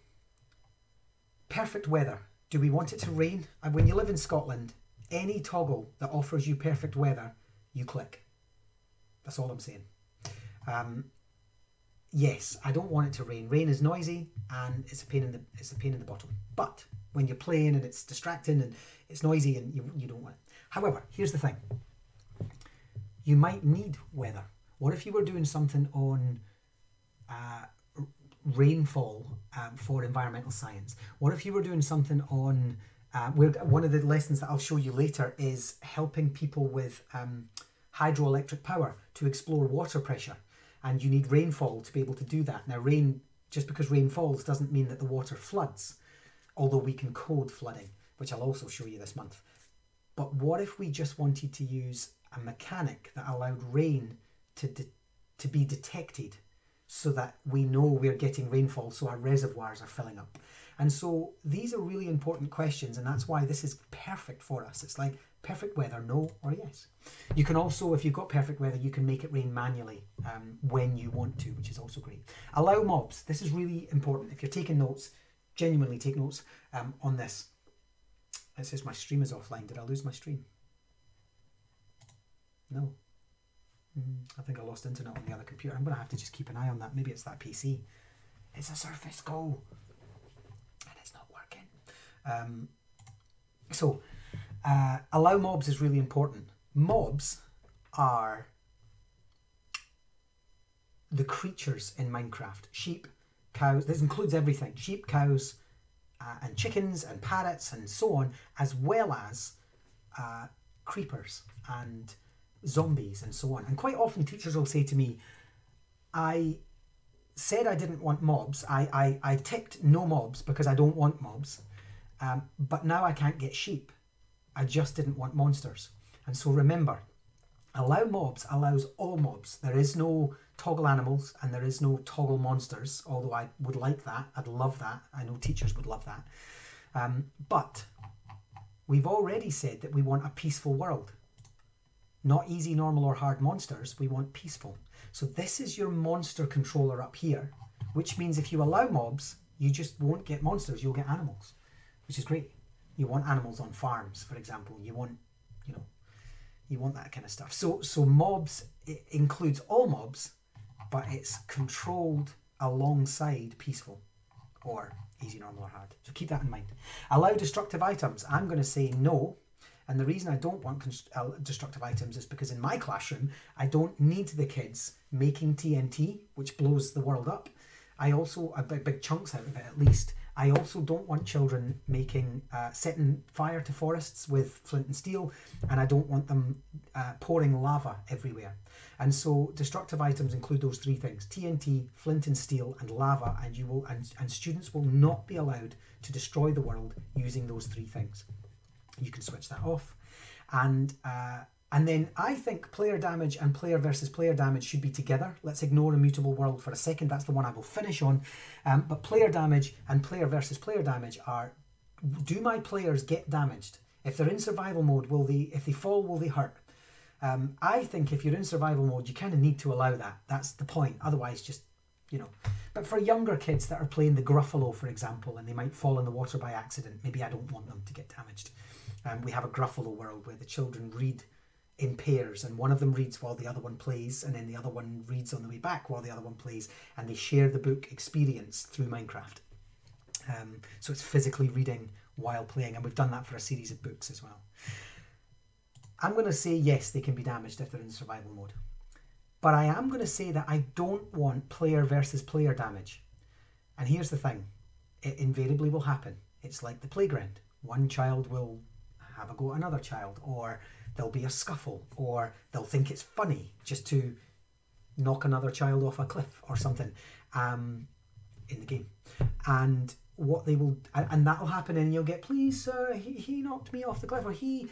perfect weather. Do we want it to rain? And when you live in Scotland, any toggle that offers you perfect weather, you click. That's all I'm saying. Um, yes, I don't want it to rain. Rain is noisy and it's a pain in the it's a pain in the bottom. But when you're playing and it's distracting and it's noisy and you, you don't want it. However, here's the thing. You might need weather. What if you were doing something on uh, rainfall um, for environmental science? What if you were doing something on uh, where one of the lessons that I'll show you later is helping people with um, hydroelectric power to explore water pressure, and you need rainfall to be able to do that. Now, rain just because rain falls doesn't mean that the water floods, although we can code flooding, which I'll also show you this month. But what if we just wanted to use a mechanic that allowed rain to to be detected so that we know we're getting rainfall so our reservoirs are filling up? And so these are really important questions and that's why this is perfect for us. It's like perfect weather no or yes. You can also if you've got perfect weather you can make it rain manually um, when you want to which is also great. Allow mobs. This is really important. If you're taking notes genuinely take notes um, on this it says my stream is offline did i lose my stream no Mm, I think I lost internet on the other computer. I'm going to have to just keep an eye on that. Maybe it's that PC. It's a Surface Go. And it's not working. Um, so, uh, allow mobs is really important. Mobs are the creatures in Minecraft. Sheep, cows, this includes everything. Sheep, cows, uh, and chickens, and parrots, and so on, as well as uh, creepers and zombies and so on. And quite often teachers will say to me, I said I didn't want mobs. I, I, I ticked no mobs because I don't want mobs. Um, but now I can't get sheep. I just didn't want monsters. And so remember, allow mobs allows all mobs. There is no toggle animals and there is no toggle monsters, although I would like that. I'd love that. I know teachers would love that. Um, but we've already said that we want a peaceful world. Not easy, normal, or hard monsters. We want peaceful. So this is your monster controller up here, which means if you allow mobs, you just won't get monsters. You'll get animals, which is great. You want animals on farms, for example. You want, you know, you want that kind of stuff. So so mobs it includes all mobs, but it's controlled alongside peaceful, or easy, normal, or hard. So keep that in mind. Allow destructive items. I'm going to say no and the reason I don't want uh, destructive items is because in my classroom, I don't need the kids making TNT, which blows the world up. I also, a big, big chunks out of it at least. I also don't want children making, uh, setting fire to forests with flint and steel, and I don't want them uh, pouring lava everywhere. And so, destructive items include those three things: TNT, flint and steel, and lava. And you will, and, and students will not be allowed to destroy the world using those three things you can switch that off and uh, and then I think player damage and player versus player damage should be together. Let's ignore Immutable World for a second. That's the one I will finish on. Um, but player damage and player versus player damage are do my players get damaged? If they're in survival mode, will they, if they fall, will they hurt? Um, I think if you're in survival mode, you kind of need to allow that. That's the point. Otherwise, just, you know. But for younger kids that are playing the Gruffalo, for example, and they might fall in the water by accident, maybe I don't want them to get damaged. Um, we have a Gruffalo world where the children read in pairs, and one of them reads while the other one plays, and then the other one reads on the way back while the other one plays, and they share the book experience through Minecraft. Um, so it's physically reading while playing, and we've done that for a series of books as well. I'm going to say yes, they can be damaged if they're in survival mode. But I am going to say that I don't want player versus player damage. And here's the thing it invariably will happen. It's like the playground. One child will have a go at another child, or there'll be a scuffle, or they'll think it's funny just to knock another child off a cliff or something um, in the game. And what they will, and that'll happen, and you'll get, please, sir, he, he knocked me off the cliff, or he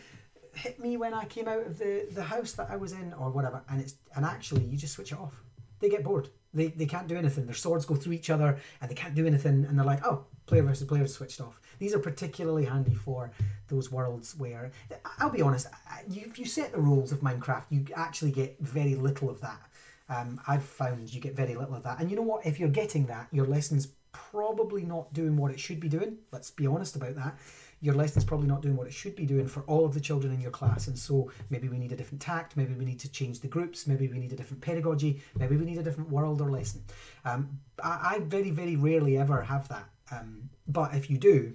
hit me when I came out of the, the house that I was in, or whatever. And it's and actually, you just switch it off. They get bored. They, they can't do anything. Their swords go through each other, and they can't do anything. And they're like, oh, player versus player switched off. These are particularly handy for those worlds where, I'll be honest, if you set the rules of Minecraft, you actually get very little of that. Um, I've found you get very little of that. And you know what? If you're getting that, your lesson's probably not doing what it should be doing. Let's be honest about that. Your lesson's probably not doing what it should be doing for all of the children in your class. And so maybe we need a different tact, maybe we need to change the groups, maybe we need a different pedagogy, maybe we need a different world or lesson. Um, I, I, very, very rarely ever have that. Um, but if you do,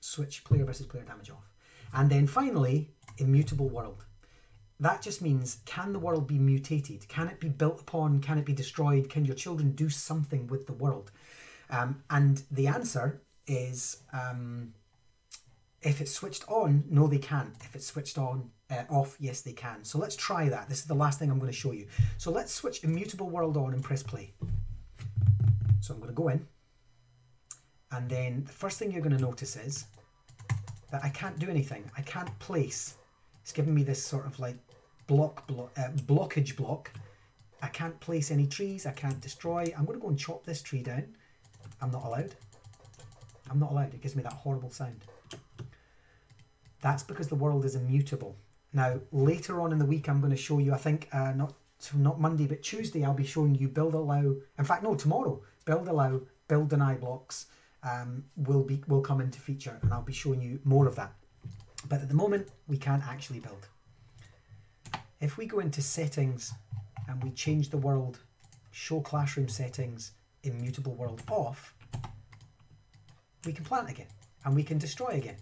switch player versus player damage off. And then finally, immutable world. That just means can the world be mutated? Can it be built upon? Can it be destroyed? Can your children do something with the world? Um, and the answer is um, if it's switched on, no, they can't. If it's switched on, uh, off, yes, they can. So let's try that. This is the last thing I'm going to show you. So let's switch immutable world on and press play. So I'm going to go in. And then the first thing you're going to notice is that I can't do anything. I can't place. It's giving me this sort of like block, block uh, blockage block. I can't place any trees. I can't destroy. I'm going to go and chop this tree down. I'm not allowed. I'm not allowed. It gives me that horrible sound. That's because the world is immutable. Now, later on in the week, I'm going to show you, I think, uh, not not Monday, but Tuesday, I'll be showing you build allow. In fact, no, tomorrow, build allow, build deny blocks um, will be will come into feature, and I'll be showing you more of that. But at the moment, we can't actually build. If we go into settings and we change the world, show classroom settings, immutable world off, we can plant again and we can destroy again.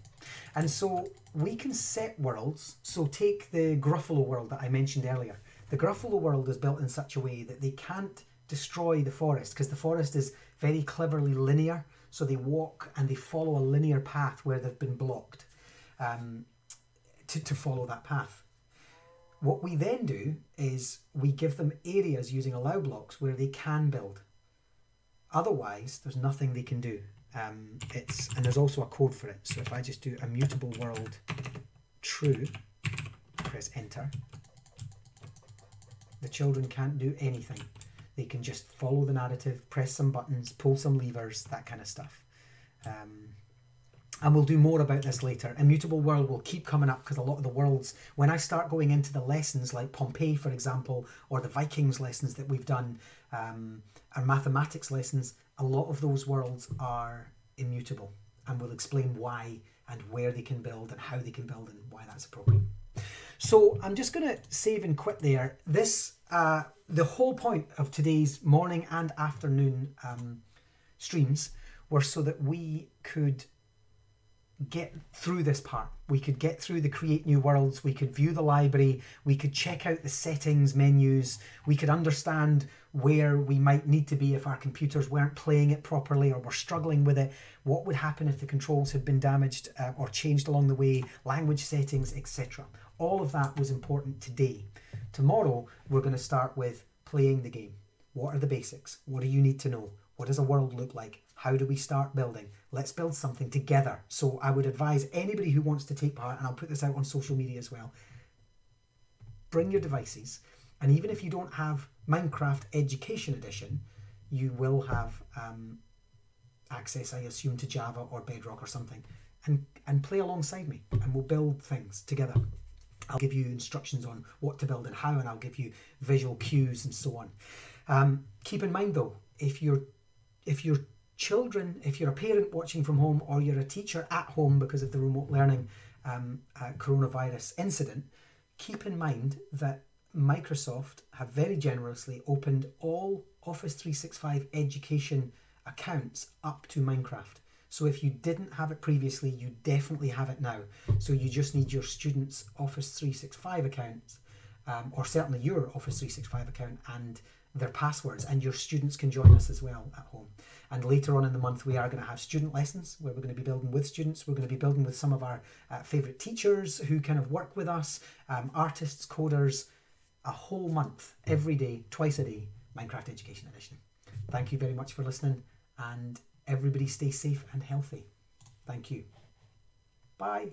And so we can set worlds. So take the Gruffalo world that I mentioned earlier. The Gruffalo world is built in such a way that they can't destroy the forest because the forest is very cleverly linear. So they walk and they follow a linear path where they've been blocked um, to, to follow that path. What we then do is we give them areas using allow blocks where they can build. Otherwise, there's nothing they can do. Um, it's and there's also a code for it. So if I just do immutable world true, press enter, the children can't do anything. They can just follow the narrative, press some buttons, pull some levers, that kind of stuff. Um, and we'll do more about this later. Immutable world will keep coming up because a lot of the worlds, when I start going into the lessons like Pompeii, for example, or the Vikings lessons that we've done, um, and mathematics lessons, a lot of those worlds are immutable. And we'll explain why and where they can build and how they can build and why that's appropriate. So I'm just going to save and quit there. This, uh, the whole point of today's morning and afternoon um, streams were so that we could get through this part. We could get through the create new worlds, we could view the library, we could check out the settings menus, we could understand where we might need to be if our computers weren't playing it properly or were struggling with it, what would happen if the controls had been damaged uh, or changed along the way, language settings, etc. All of that was important today. Tomorrow, we're going to start with playing the game. What are the basics? What do you need to know? What does a world look like? How do we start building? Let's build something together. So I would advise anybody who wants to take part, and I'll put this out on social media as well, bring your devices. And even if you don't have Minecraft Education Edition, you will have um, access, I assume, to Java or Bedrock or something, and and play alongside me, and we'll build things together. I'll give you instructions on what to build and how, and I'll give you visual cues and so on. Um, keep in mind though, if you're if your children, if you're a parent watching from home or you're a teacher at home because of the remote learning um, uh, coronavirus incident, keep in mind that Microsoft have very generously opened all Office 365 education accounts up to Minecraft. So if you didn't have it previously, you definitely have it now. So you just need your student's Office 365 accounts, um, or certainly your Office 365 account and their passwords, and your students can join us as well at home. And later on in the month, we are going to have student lessons where we're going to be building with students. We're going to be building with some of our uh, favourite teachers who kind of work with us, um, artists, coders, a whole month, every day, twice a day, Minecraft Education Edition. Thank you very much for listening, and everybody stay safe and healthy. Thank you. Bye.